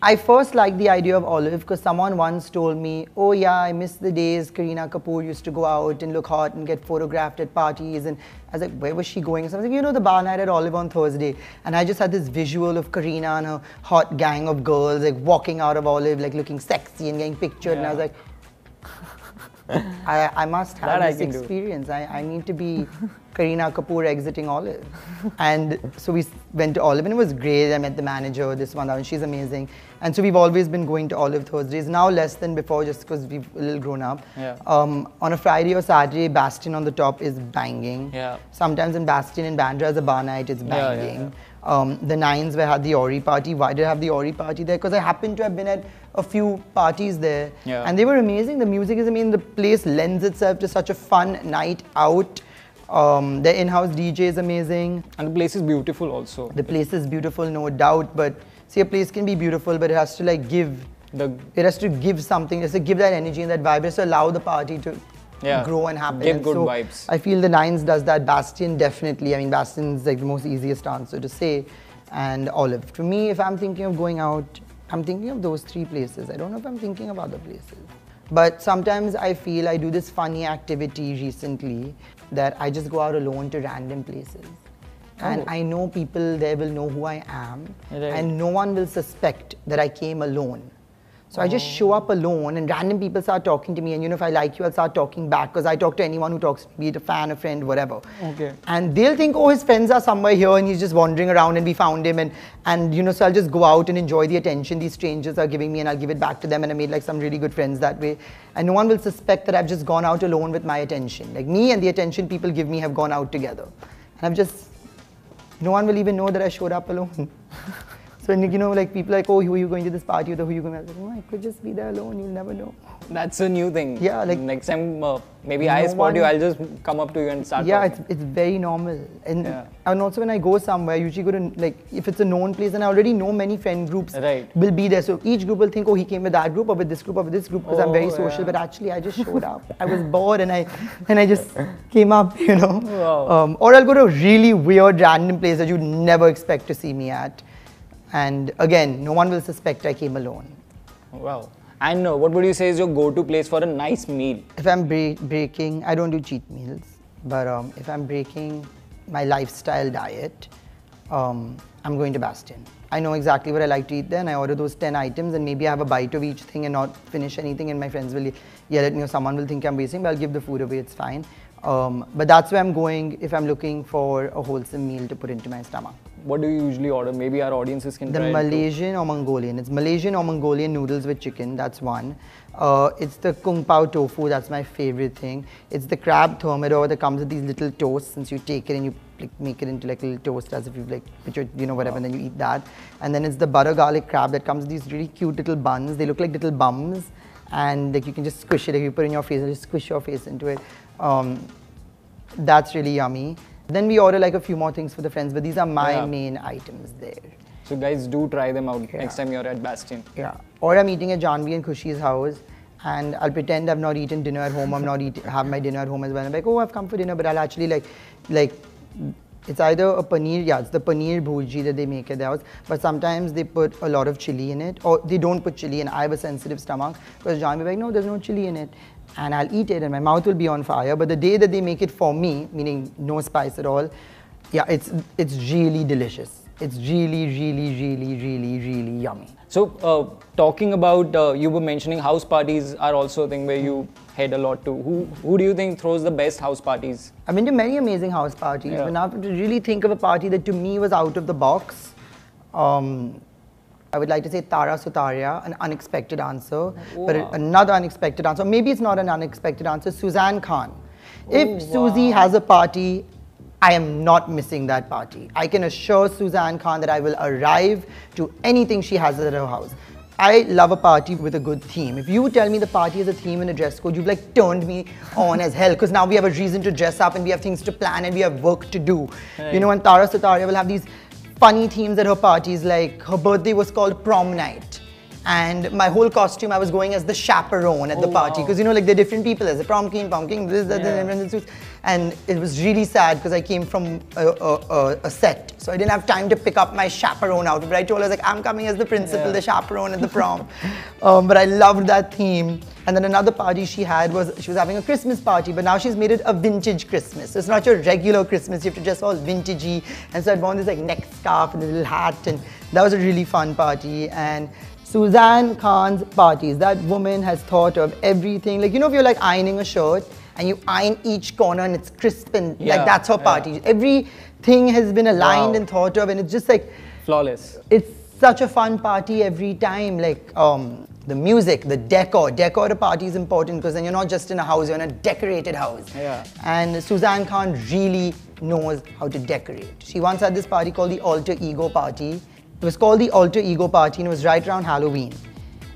I first liked the idea of Olive because someone once told me, oh yeah, I miss the days Kareena Kapoor used to go out and look hot and get photographed at parties. And I was like, where was she going? So I was like, you know, the bar night at Olive on Thursday. And I just had this visual of Kareena and her hot gang of girls like walking out of Olive, like looking sexy and getting pictured. And I was like, [LAUGHS] I, I must have That I this do. experience. I, I need to be Kareena Kapoor exiting Olive. And so we went to Olive and it was great. I met the manager, this one, that one. She's amazing. And so we've always been going to Olive Thursdays. Now less than before just because we've a little grown up. Yeah. Um, on a Friday or Saturday, Bastian on the top is banging. Yeah. Sometimes in Bastian and Bandra as a bar night, it's Yeah, yeah, banging. Um, the Nines where I had the Orry party. Why did I have the Orry party there? Because I happened to have been at a few parties there. Yeah. And they were amazing. The music is, I mean, the place lends itself to such a fun night out. Um, the in-house DJ is amazing. And the place is beautiful also. The place is beautiful, no doubt. But see, a place can be beautiful, but it has to like give. The It has to give something. It has to give that energy and that vibe. It has to allow the party to Yeah. grow and happen. Give And good so vibes. I feel the Nines does that. Bastian definitely. I mean, Bastian's like the most easiest answer to say. And Olive. For me, if I'm thinking of going out, I'm thinking of those three places. I don't know if I'm thinking of other places. But sometimes I feel I do this funny activity recently that I just go out alone to random places. And Oh. I know people there will know who I am. Right. And no one will suspect that I came alone. So I just show up alone and random people start talking to me. And you know, if I like you, I'll start talking back because I talk to anyone who talks be it a fan, a friend, whatever. Okay. And they'll think, oh, his friends are somewhere here and he's just wandering around and we found him. And, and you know, so I'll just go out and enjoy the attention these strangers are giving me and I'll give it back to them. And I made like some really good friends that way. And no one will suspect that I've just gone out alone with my attention. Like me and the attention people give me have gone out together. And I've just no one will even know that I showed up alone. [LAUGHS] so, you know, like people are like, oh, who are you going to this party with? Or who are you going to? I was like, no, I could just be there alone. You'll never know. That's a new thing. Yeah, like- next time uh, maybe I No spot you, I'll just come up to you and start yeah, talking. it's, it's very normal. And Yeah. and also when I go somewhere, I usually go to like if it's a known place and I already know many friend groups Right. will be there. So each group will think, oh, he came with that group or with this group or with this group because I'm very Oh, social. yeah. But actually, I just showed up. I was bored and I and I just came up, you know. Wow. Um, or I'll go to a really weird random place that you'd never expect to see me at. And again, no one will suspect I came alone. Wow. And uh, what would you say is your go-to place for a nice meal? If I'm bre- breaking, I don't do cheat meals, but um, if I'm breaking my lifestyle diet, um, I'm going to Bastian. I know exactly what I like to eat there, and I order those 10 items, and maybe I have a bite of each thing and not finish anything, and my friends will yell at me, or someone will think I'm wasting, but I'll give the food away, it's fine. Um, but that's where I'm going if I'm looking for a wholesome meal to put into my stomach. What do you usually order? Maybe our audiences can The try it too. Malaysian or Mongolian. It's Malaysian or Mongolian noodles with chicken. That's one. Uh, it's the kung pao tofu. That's my favorite thing. It's the crab thermidor that comes with these little toasts. Since you take it and you like, make it into like a little toast, as if you like put your, you know, whatever, and then you eat that. And then it's the butter garlic crab that comes with these really cute little buns. They look like little bums, and like you can just squish it. Like you put it in your face and just squish your face into it. Um, that's really yummy. Then we order like a few more things for the friends, but these are my Yeah. main items there. So guys, do try them out Yeah. next time you're at Bastian. Yeah. Or I'm eating at Janhvi and Khushi's house, and I'll pretend I've not eaten dinner at home. I'm not eat have my dinner at home as well. I'm like, oh, I've come for dinner, but I'll actually like, like, it's either a paneer, yeah, it's the paneer bhurji that they make at their house. But sometimes they put a lot of chili in it, or they don't put chili. And I have a sensitive stomach, because Janhvi will be like, no, there's no chili in it, and I'll eat it, and my mouth will be on fire. But the day that they make it for me, meaning no spice at all, yeah, it's it's really delicious. It's really, really, really, really, really yummy. So uh, talking about, uh, you were mentioning house parties are also a thing where you head a lot to. Who who do you think throws the best house parties? I've been to many amazing house parties, Yeah. but now to really think of a party that to me was out of the box, um, I would like to say Tara Sutaria, an unexpected answer, but Wow. another unexpected answer. Maybe it's not an unexpected answer. Sussanne Khan. If Oh, Susie has a party, I am not missing that party. I can assure Sussanne Khan that I will arrive to anything she has at her house. I love a party with a good theme. If you tell me the party has a theme and a dress code, you've like turned me on as hell because now we have a reason to dress up and we have things to plan and we have work to do. You know, and Tara Sutaria will have these funny themes at her parties, like her birthday was called prom night. and my whole costume I was going as the chaperone at the Oh, party wow. because you know like they're different people as a prom king, prom king, this, that, Yeah. everyone's in suits. And it was really sad because I came from a, a, a, set, so I didn't have time to pick up my chaperone outfit. But I told her like I'm coming as the principal, Yeah. the chaperone at the prom. um, but I loved that theme. And then another party she had was she was having a Christmas party, but now she's made it a vintage Christmas. So it's not your regular Christmas. You have to dress all vintagey. And so I'd worn this like neck scarf and a little hat, and that was a really fun party. And Sussanne Khan's parties. That woman has thought of everything. Like you know, if you're like ironing a shirt and you iron each corner and it's crisp and Yeah, like that's her yeah. party. Everything has been aligned Wow. and thought of, and it's just like Flawless. it's such a fun party every time. Like um, the music, the decor. Decor at a party is important because then you're not just in a house, you're in a decorated house. Yeah. And Sussanne Khan really knows how to decorate. She once had this party called the Alter Ego Party. It was called the Alter Ego Party and it was right around Halloween.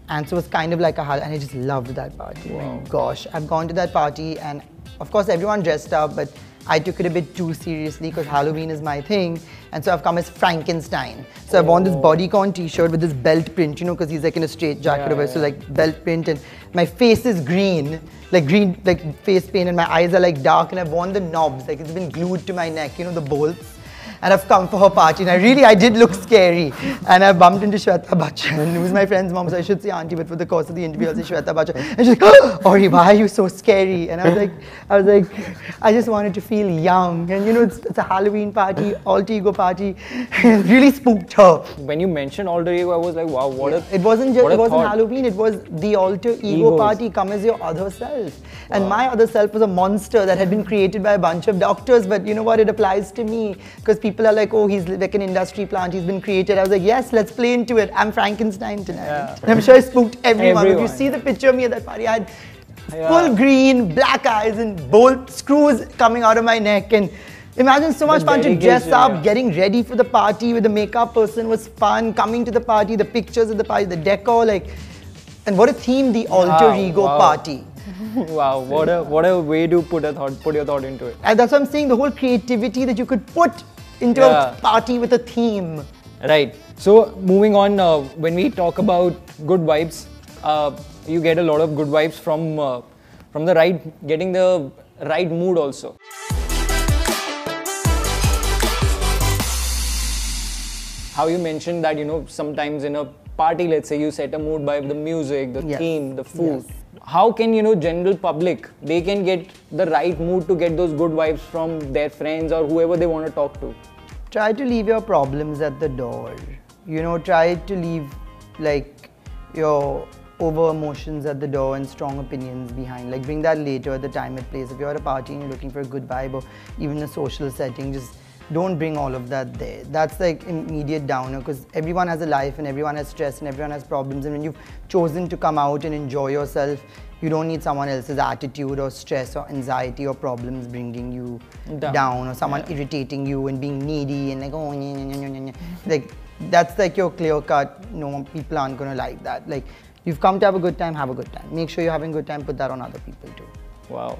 And so it was kind of like a Hall- and I just loved that party. Oh my gosh, I've gone to that party and of course everyone dressed up, but I took it a bit too seriously because Halloween is my thing. And so I've come as Frankenstein. So I've worn this oh. bodycon t-shirt with this belt print, you know, because he's like in a straight jacket Yeah, over, yeah, so like belt print and my face is green, like green, like face paint and my eyes are like dark and I've worn the knobs, like it's been glued to my neck, you know, the bolts and I've come for her party. And I really, I did look scary. And I bumped into Shweta Bachchan, who was my friend's mom, so I should say auntie, but for the course of the interview, I'll say Shweta Bachchan. And she's like, oh, Orry, why are you so scary? And I was like, I was like, I just wanted to feel young. And you know, it's, it's a Halloween party, alter ego party. [LAUGHS] it really spooked her. When you mentioned alter ego, I was like, wow, what a It wasn't just it wasn't thought. Halloween. It was the alter ego Egos. party. Come as your other self. And my other self was a monster that had been created by a bunch of doctors. But you know what? It applies to me because people are like, oh, he's like an industry plant. He's been created. I was like, yes, let's play into it. I'm Frankenstein tonight. Yeah. I'm sure I spooked everyone. If you see the picture of me at that party, I had Yeah. full green, black eyes, and bolt screws coming out of my neck. And imagine so much The fun to dress up, yeah. getting ready for the party with the makeup person was fun. Coming to the party, the pictures of the party, the decor, like, and what a theme! The alter Wow, ego wow. party. [LAUGHS] wow, what a what a way to put a thought, put your thought into it. And that's what I'm saying. The whole creativity that you could put into Yeah. a party with a theme. Right. So moving on, uh, when we talk about good vibes, uh, you get a lot of good vibes from uh, from the right, getting the right mood also. How you mentioned that you know sometimes in a party, let's say you set a mood by the music, the Yes. theme, the food. Yes. How can you know general public they can get the right mood to get those good vibes from their friends or whoever they want to talk to? Try to leave your problems at the door. You know, try to leave like your over emotions at the door and strong opinions behind. Like bring that later at the time and place. If you're at a party and you're looking for a good vibe or even a social setting, just don't bring all of that there. That's like immediate downer because everyone has a life and everyone has stress and everyone has problems. And when you've chosen to come out and enjoy yourself, you don't need someone else's attitude or stress or anxiety or problems bringing you Down. down, or someone irritating you and being needy and like oh nya, nya, nya. like that's like your clear cut. No, people aren't gonna like that. Like you've come to have a good time, have a good time. Make sure you're having a good time. Put that on other people too. Wow.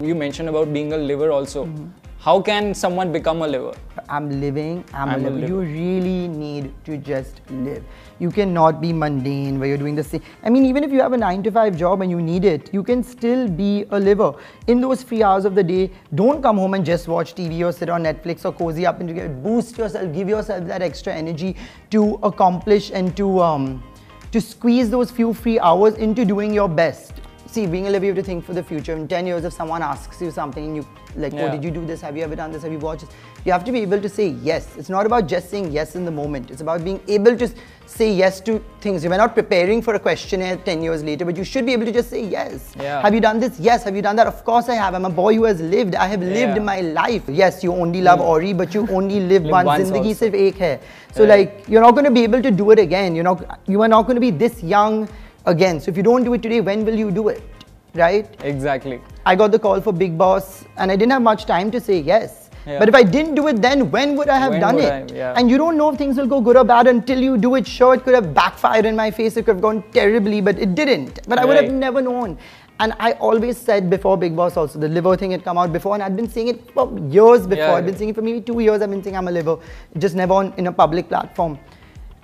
You mentioned about being a liver also. Mm-hmm. How can someone become a liver? I'm living, I'm, I'm a a liver. liver. You really need to just live. You cannot be mundane where you're doing the same. I mean, even if you have a nine to five job and you need it, you can still be a liver. In those free hours of the day, don't come home and just watch TV or sit on Netflix or cozy up and get, boost yourself, give yourself that extra energy to accomplish and to um, to squeeze those few free hours into doing your best. See, being a liver, you have to think for the future. In 10 years, if someone asks you something and you like, oh, did you do this? Have you ever done this? Have you watched this? You have to be able to say yes. It's not about just saying yes in the moment. It's about being able to say yes to things. You are not preparing for a questionnaire 10 years later, but you should be able to just say yes. Yeah. Have you done this? Yes. Have you done that? Of course I have. I'm a boy who has lived. I have lived Yeah. my life. Yes, you only love mm. Orry, but you only live, [LAUGHS] Live once. once Zindagi also. sirf ek hai. So Right. like, you're not going to be able to do it again. You're not, you are not going to be this young again. So if you don't do it today, when will you do it? Right? Exactly. I got the call for Bigg Boss and I didn't have much time to say yes. Yeah. But if I didn't do it then, when would I have When done it? I- yeah. And you don't know if things will go good or bad until you do it. Sure, it could have backfired in my face, it could have gone terribly, but it didn't. But I would have never known. And I always said before Bigg Boss also, the liver thing had come out before, and I'd been saying it for years before. Yeah, I'd been saying it for maybe two years, I've been saying I'm a liver, just never on, in a public platform.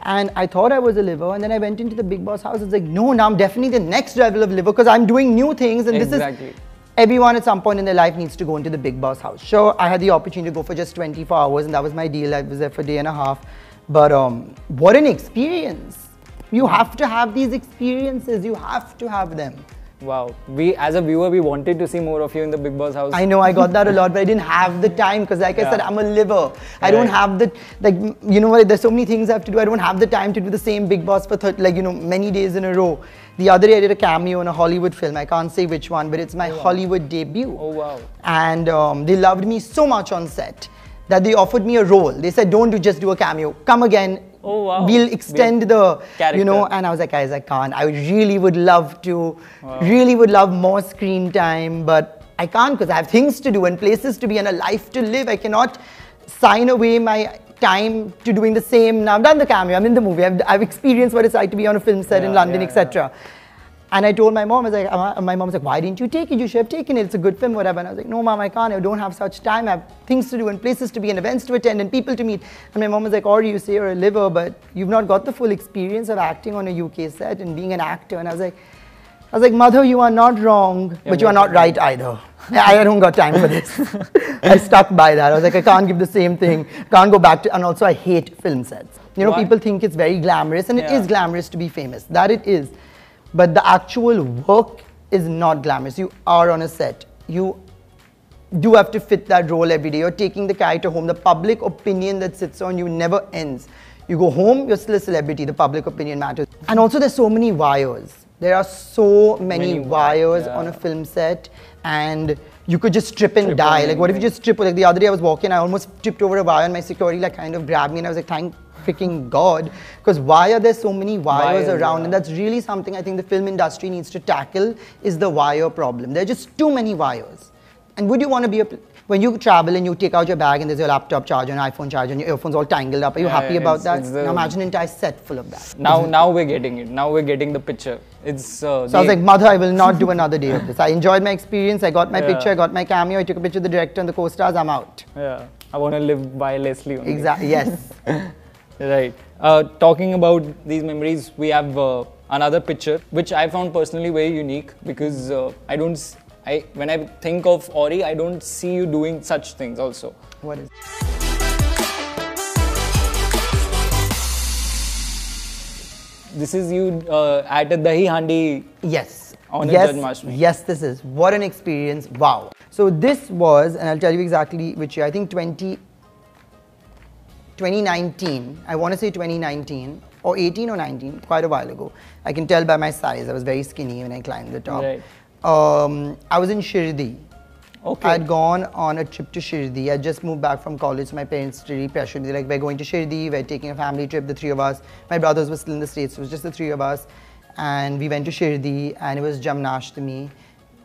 And I thought I was a liver, and then I went into the Bigg Boss house. It's like, no, now I'm definitely the next level of liver because I'm doing new things, and Exactly. this is everyone at some point in their life needs to go into the Bigg Boss house. Sure, I had the opportunity to go for just 24 hours, and that was my deal. I was there for a day and a half. But um, what an experience! You have to have these experiences. You have to have them. Wow. We, as a viewer, we wanted to see more of you in the Bigg Boss house. I know I got that a lot, but I didn't [LAUGHS] have the time because, like I said, I'm a liver. I don't have the like, you know what? There's so many things I have to do. I don't have the time to do the same Bigg Boss for like you know many days in a row. The other day I did a cameo in a Hollywood film. I can't say which one, but it's my Hollywood debut. Oh, wow. And um, they loved me so much on set that they offered me a role. They said, "Don't do just do a cameo. Come again. Oh, wow. We'll extend the you know." And I was like, "Guys, I can't. I really would love to. Really would love more screen time, but I can't because I have things to do and places to be and a life to live. I cannot sign away my." time to doing the same now i've done the cameo i'm in the movie i've, I've experienced what it's like to be on a film set in london yeah, etc and I told my mom, I was like, uh, my mom was like, why didn't you take it? You should have taken it. It's a good film, whatever. And I was like, no, mom, I can't. I don't have such time. I have things to do and places to be and events to attend and people to meet. And my mom was like, or you say you're a liver, but you've not got the full experience of acting on a UK set and being an actor. And I was like, I was like, mother, you are not wrong, but you are not right either. I don't got time for this. [LAUGHS] I stuck by that. I was like, I can't give the same thing. Can't go back to. And also, I hate film sets. You know, Why? people think it's very glamorous, and it Yeah. is glamorous to be famous. That it is. But the actual work is not glamorous. You are on a set. You do have to fit that role every day. You're taking the character home. The public opinion that sits on you never ends. You go home, you're still a celebrity. The public opinion matters. And also, there's so many wires. There are so many, Many wires yeah. on a film set, and you could just trip and Trip die. Like, what if you just trip? Like the other day, I was walking, I almost tripped over a wire, and my security like kind of grabbed me, and I was like, thank freaking God, because why are there so many wires, Wires, around? yeah. And that's really something I think the film industry needs to tackle is the wire problem. There are just too many wires. And would you want to be a when you travel and you take out your bag and there's your laptop charger and iPhone charger and your earphones all tangled up, are you Yeah, happy about it's- that? it's the- now imagine an entire set full of that. Now, now we're getting it. Now we're getting the picture. It's. Uh, So I was like, mother, I will not do another day of this. I enjoyed my experience. I got my Yeah. picture. I got my cameo. I took a picture of the director and the co-stars. I'm out. yeah. I want to live by Leslie only. Exactly. Yes. [LAUGHS] Right. Uh, talking about these memories, we have uh, another picture which I found personally very unique because uh, I don't. I when I think of Orry, I don't see you doing such things. Also, what is? this is you uh, at a Dahi Handi. Yes. On yes, Janmashtami. yes, this is. What an experience. Wow. So this was, and I'll tell you exactly which year, I think 20, 2019. I want to say 2019 or 18 or 19, quite a while ago. I can tell by my size. I was very skinny when I climbed the top. Right. Um, I was in Shirdi. Okay. I'd gone on a trip to Shirdi. I just moved back from college. So my parents really pressured me. Like, we're going to Shirdi, we're taking a family trip, the three of us. My brothers were still in the States, so it was just the three of us. And we went to Shirdi, and it was Janmashtami.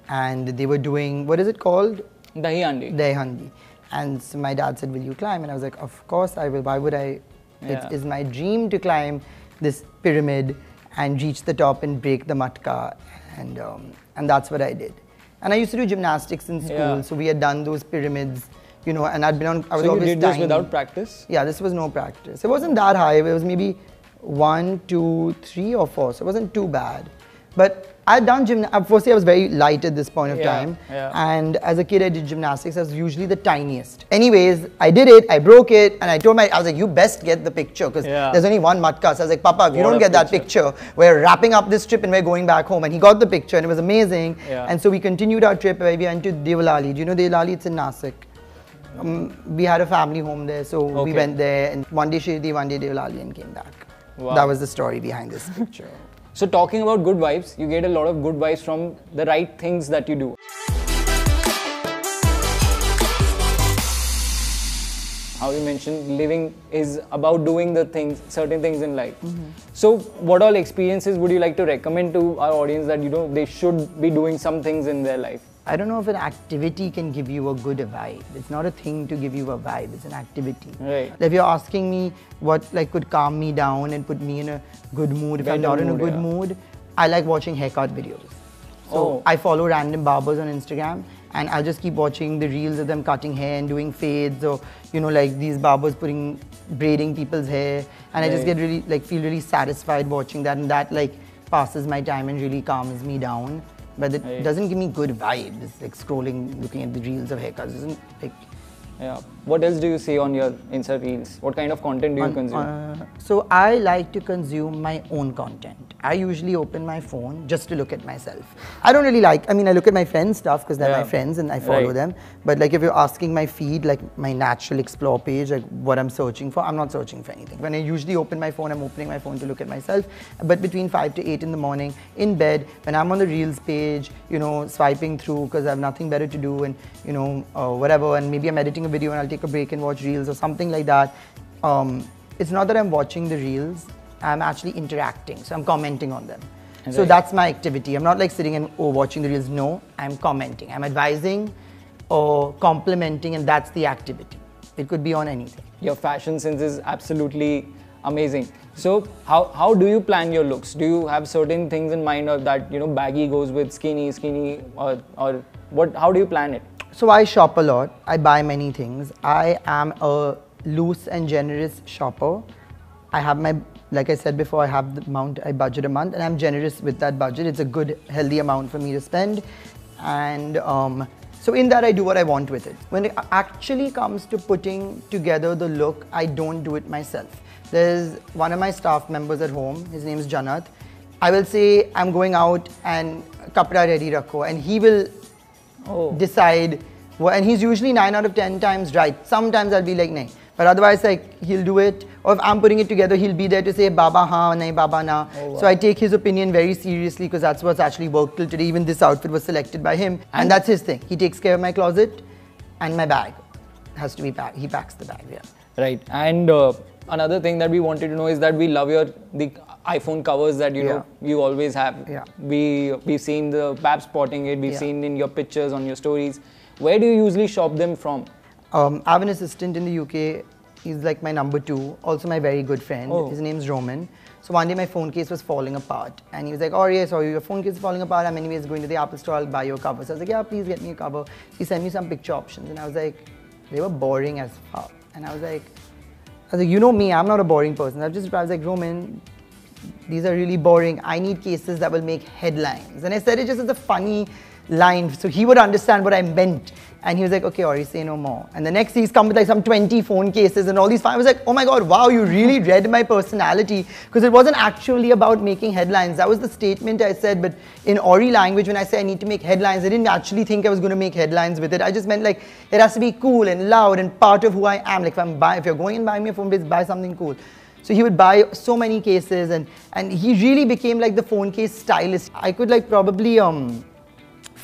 And they were doing, what is it called? Dahi Handi. Dehandi. And so my dad said, Will you climb? And I was like, Of course I will. Why would I? Yeah. It is my dream to climb this pyramid and reach the top and break the matka. And, um, and that's what I did. And I used to do gymnastics in school, Yeah. so we had done those pyramids, you know, and I'd been on, I was So you always did this tiny. without practice? Yeah, this was no practice. It wasn't that high. It was maybe one, two, three, or four. So it wasn't too bad. But I'd done gymnastics. Firstly, I was very light at this point of Yeah, time. yeah. And as a kid, I did gymnastics. I was usually the tiniest. Anyways, I did it. I broke it. And I told my, I was like, you best get the picture because Yeah. there's only one matka. So I was like, Papa, if you What don't get that picture. picture, we're wrapping up this trip and we're going back home. And he got the picture and it was amazing. And so we continued our trip where we went to Devalali. Do you know Devalali? It's in Nasik. Um, we had a family home there, so we went there. And one day Shirdi, one day Devalali, and came back. Wow. That was the story behind this picture. So talking about good vibes, you get a lot of good vibes from the right things that you do. How you mentioned living is about doing the things, certain things in life. Mm-hmm. So, what all experiences would you like to recommend to our audience that you know they should be doing some things in their life? I don't know if an activity can give you a good vibe. It's not a thing to give you a vibe. It's an activity. Right. If you're asking me what like could calm me down and put me in a good mood, if I'm Better not in a good yeah. mood, I like watching haircut videos. So Oh. I follow random barbers on Instagram, and I'll just keep watching the reels of them cutting hair and doing fades or you know like these barbers putting braiding people's hair and I just get really like feel really satisfied watching that and that like passes my time and really calms me down but it Right. doesn't give me good vibes like scrolling looking at the reels of haircuts isn't like Yeah. What else do you see on your Insta reels? What kind of content do you on- consume? uh, so I like to consume my own content. I usually open my phone just to look at myself. I don't really like. I mean, I look at my friends' stuff because they're Yeah. my friends and I follow Right. them. But like, if you're asking my feed, like my natural explore page, like what I'm searching for, I'm not searching for anything. When I usually open my phone, I'm opening my phone to look at myself. But between five to eight in the morning, in bed, when I'm on the reels page, you know, swiping through because I have nothing better to do, and you know, uh, whatever, and maybe I'm editing a video and I'll take a break and watch reels or something like that. Um, it's not that I'm watching the reels. I'm actually interacting, so I'm commenting on them. So that's my activity. I'm not like sitting and oh watching the reels. No, I'm commenting. I'm advising or complimenting, and that's the activity. It could be on anything. Your fashion sense is absolutely amazing. So how, how do you plan your looks? Do you have certain things in mind of that you know baggy goes with skinny, skinny, or or what? How do you plan it? So I shop a lot. I buy many things. I am a loose and generous shopper. I have my, like I said before, I have the amount I budget a month, and I'm generous with that budget. It's a good, healthy amount for me to spend, and um, so in that I do what I want with it. When it actually comes to putting together the look, I don't do it myself. There's one of my staff members at home. His name is Janath. I will say I'm going out and kapra ready rakho, and he will Oh. decide what, and he's usually 9 out of 10 times right. Sometimes i'll be like nahi. But otherwise like he'll do it. Or if i'm putting it together he'll be there to say baba ha nahi baba na. So i take his opinion very seriously because that's what's actually worked till today. Even this outfit was selected by him. And, that's his thing. He takes care of my closet and my bag has to be packed he packs the bag yeah. Right. And uh, another thing that we wanted to know is that we love your the iPhone covers that you know you always have. Yeah. We we've seen the Pap spotting it. We've Yeah. seen in your pictures on your stories. Where do you usually shop them from? Um, I have an assistant in the UK. He's like my number two, also my very good friend. Oh. His name's Roman. So one day my phone case was falling apart, and he was like, "Oh yeah, sorry, your phone case is falling apart. I'm anyways going to the Apple store. I'll buy you a cover." So I was like, "Yeah, please get me a cover." He sent me some picture options, and I was like, they were boring as fuck. And I was like, I was like, you know me, I'm not a boring person. I just I was like, Roman, these are really boring. I need cases that will make headlines. And I said it just as a funny line so he would understand what I meant. And he was like, okay, Orry, say no more. And the next he's come with like some 20 phone cases and all these. I was like, oh my God, wow, you really [LAUGHS] read my personality. Because it wasn't actually about making headlines. That was the statement I said. But in Orry language, when I say I need to make headlines, I didn't actually think I was going to make headlines with it. I just meant like it has to be cool and loud and part of who I am. Like if I'm buy, if you're going and buying me a phone case, buy something cool. So he would buy so many cases and, and he really became like the phone case stylist. I could like probably um,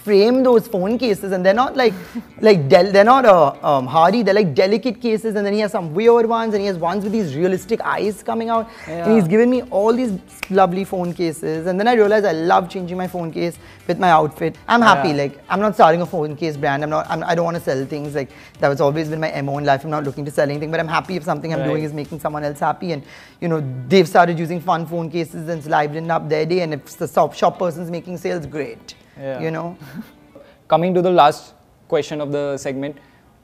frame those phone cases and they're not like like del- they're not uh, um, hardy they're like delicate cases and then he has some weird ones and he has ones with these realistic eyes coming out. And he's given me all these lovely phone cases and then I realized I love changing my phone case with my outfit. I'm happy Yeah. like I'm not starting a phone case brand. I'm not I'm, I don't want to sell things like that was always been my MO in life. I'm not looking to sell anything but I'm happy if something I'm Right. doing is making someone else happy. And you know they've started using fun phone cases and it's livened up their day. And if the shop, shop person's making sales great Yeah. you know [LAUGHS] Coming to the last question of the segment,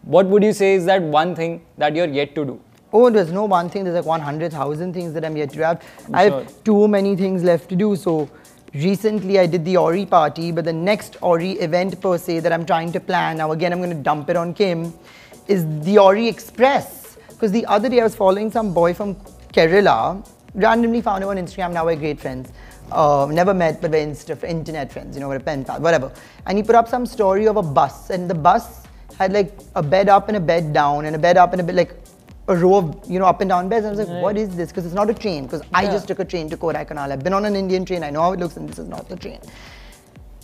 what would you say is that one thing that you're yet to do? Oh, there's no one thing. There's like 100,000 things that I'm yet to do. I've- I have too many things left to do. So recently I did the Orry party, but the next Orry event per se that I'm trying to plan, now again I'm going to dump it on Kim, is the Orry Express. Because the other day I was following some boy from Kerala, randomly found him on Instagram, now we're great friends. Uh, never met, but we're Insta, internet friends, you know, we're a pen pal, whatever. And he put up some story of a bus, and the bus had like a bed up and a bed down, and a bed up and a bed like a row of you know up and down beds. And I was like, what is this? Because it's not a train. Because I just took a train to Kodaikanal. I've been on an Indian train. I know how it looks, and this is not the train.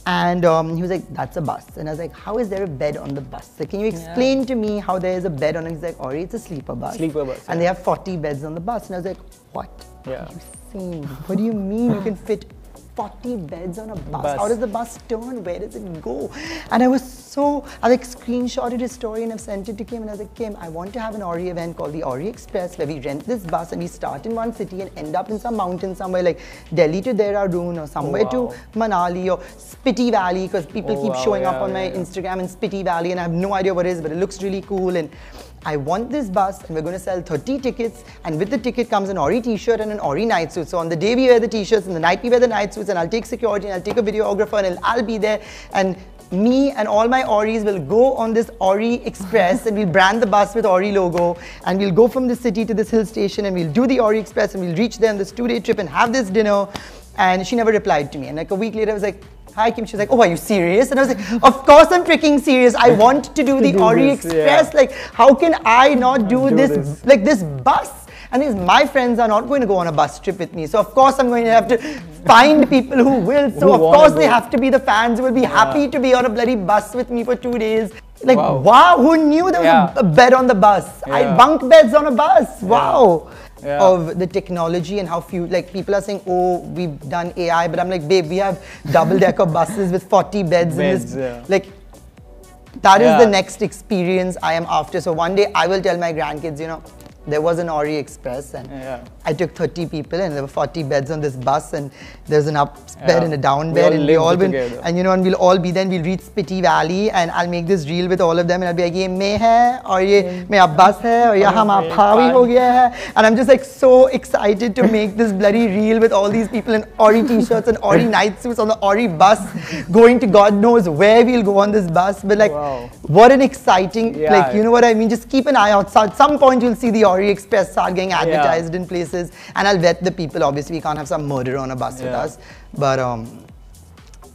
And um, he was like, that's a bus. And I was like, how is there a bed on the bus? Like, can you explain to me how there is a bed on it? He's like, Orry, it's a sleeper bus. Sleeper bus, And they have 40 beds on the bus. And I was like, what Yeah. Saying? What do you mean you can fit 40 beds on a bus. Bus. How does the bus turn? Where does it go? And I was so, I like screenshotted his story and I've sent it to Kim and I was like, Kim, I want to have an Orry event called the Orry Express where we rent this bus and we start in one city and end up in some mountain somewhere like Delhi to Dehradun or somewhere oh, wow. to Manali or Spiti Valley because people Oh, keep wow, showing up yeah, on my yeah, yeah. Instagram in Spiti Valley and I have no idea what it is, but it looks really cool. And I want this bus and we're going to sell 30 tickets and with the ticket comes an Orry t-shirt and an Orry night suit. So on the day we wear the t-shirts and the night we wear the night suits and I'll take security and I'll take a videographer and I'll, I'll be there and me and all my Orrys will go on this Orry Express and we'll brand the bus with Orry logo and we'll go from the city to this hill station and we'll do the Orry Express and we'll reach there on this two-day trip and have this dinner. And she never replied to me. And like a week later, I was like, hi Kim. She was like, oh, are you serious? And I was like, of course I'm freaking serious. I want to do [LAUGHS] the Orry Express. yeah. Like, how can I not do, Do this, this. like this bus? And these, my friends are not going to go on a bus trip with me. So of course I'm going to have to find people who will. So Who of course they have to be the fans who will be happy to be on a bloody bus with me for two days. Like Wow. wow, who knew there was Yeah. a, a bed on the bus? I bunk beds on a bus. Wow. Yeah. Of the technology and how few like people are saying, oh, we've done AI, but I'm like, babe, we have double decker [LAUGHS] buses with 40 beds, in this. yeah. Like that is Yeah. the next experience I am after. So one day I will tell my grandkids, you know, there was an Orry Express, and yeah. I took 30 people, and there were 40 beds on this bus, and there's an up yeah. bed and a down bed, we and we all been, together. and you know, and we'll all be there, and we'll reach Spiti Valley, and I'll make this reel with all of them, and I'll be like, ye main hai, aur ye mera bus hai, aur yeah, mera ho gaya hai, and I'm just like so excited to make this bloody reel with all these people in Orry t-shirts and Orry [LAUGHS] night suits on the Orry bus, going to God knows where we'll go on this bus, but like, wow. what an exciting, yeah, like, you know what I mean? Just keep an eye out. At some point, you'll see the Orry Express start getting advertised in places and I'll vet the people obviously we can't have some murderer on a bus with us but um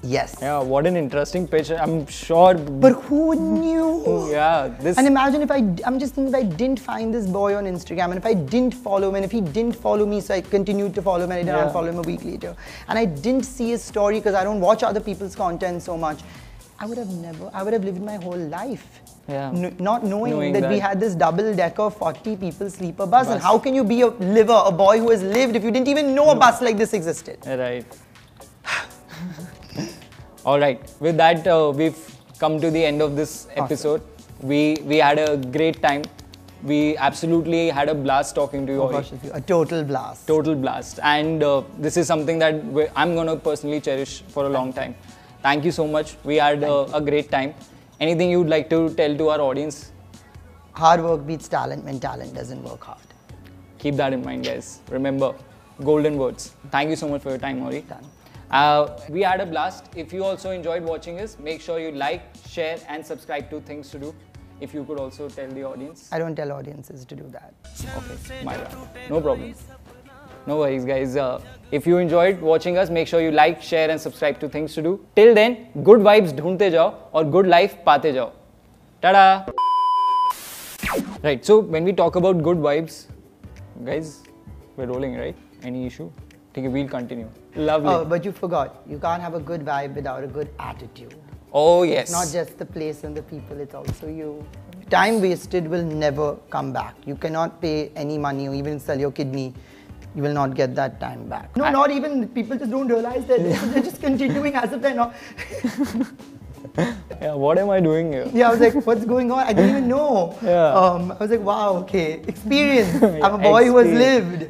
yes Yeah, what an interesting pitch. I'm sure. but who knew yeah, this. and imagine if I, I'm just thinking if I didn't find this boy on Instagram and if I didn't follow him and if he didn't follow me, so I continued to follow him and I didn't Yeah. unfollow him a week later. And I didn't see his story because I don't watch other people's content so much. I would have never, I would have lived my whole life. Yeah. N- not knowing, Knowing that, we had this double decker 40 people sleeper bus. And how can you be a liver, a boy who has lived if you didn't even know a bus like this existed? Right. [LAUGHS] All right. With that, uh, we've come to the end of this episode. We we had a great time. We absolutely had a blast talking to you. Oh gosh, a total blast. Total blast. And uh, this is something that I'm gonna personally cherish for a long time. Thank you so much. We had uh, a great time. Anything you'd like to tell to our audience? Hard work beats talent when talent doesn't work hard. Keep that in mind, guys. Remember, golden words. Thank you so much for your time, Orry. Done. Uh, we had a blast. If you also enjoyed watching us, make sure you like, share, and subscribe to Things to Do. If you could also tell the audience. I don't tell audiences to do that. Okay, my bad. No problem. No worries guys. Uh, if you enjoyed watching us, make sure you like, share and subscribe to Things To Do. Till then, good vibes dhunte jao or good life paate jao. Tada! Right, so when we talk about good vibes, guys, we're rolling, right? Any issue? Think we'll continue. Lovely. Oh, but you forgot. You can't have a good vibe without a good attitude. Oh, yes. It's not just the place and the people, it's also you. Time wasted will never come back. You cannot pay any money or even sell your kidney you will not get that time back. No, I- not even. People just don't realize that they're just continuing as if they're not. Yeah. What am I doing here? Yeah, I was like, what's going on? I didn't even know. Yeah. Um, I was like, wow, okay. Experience. [LAUGHS] I'm a boy who has lived.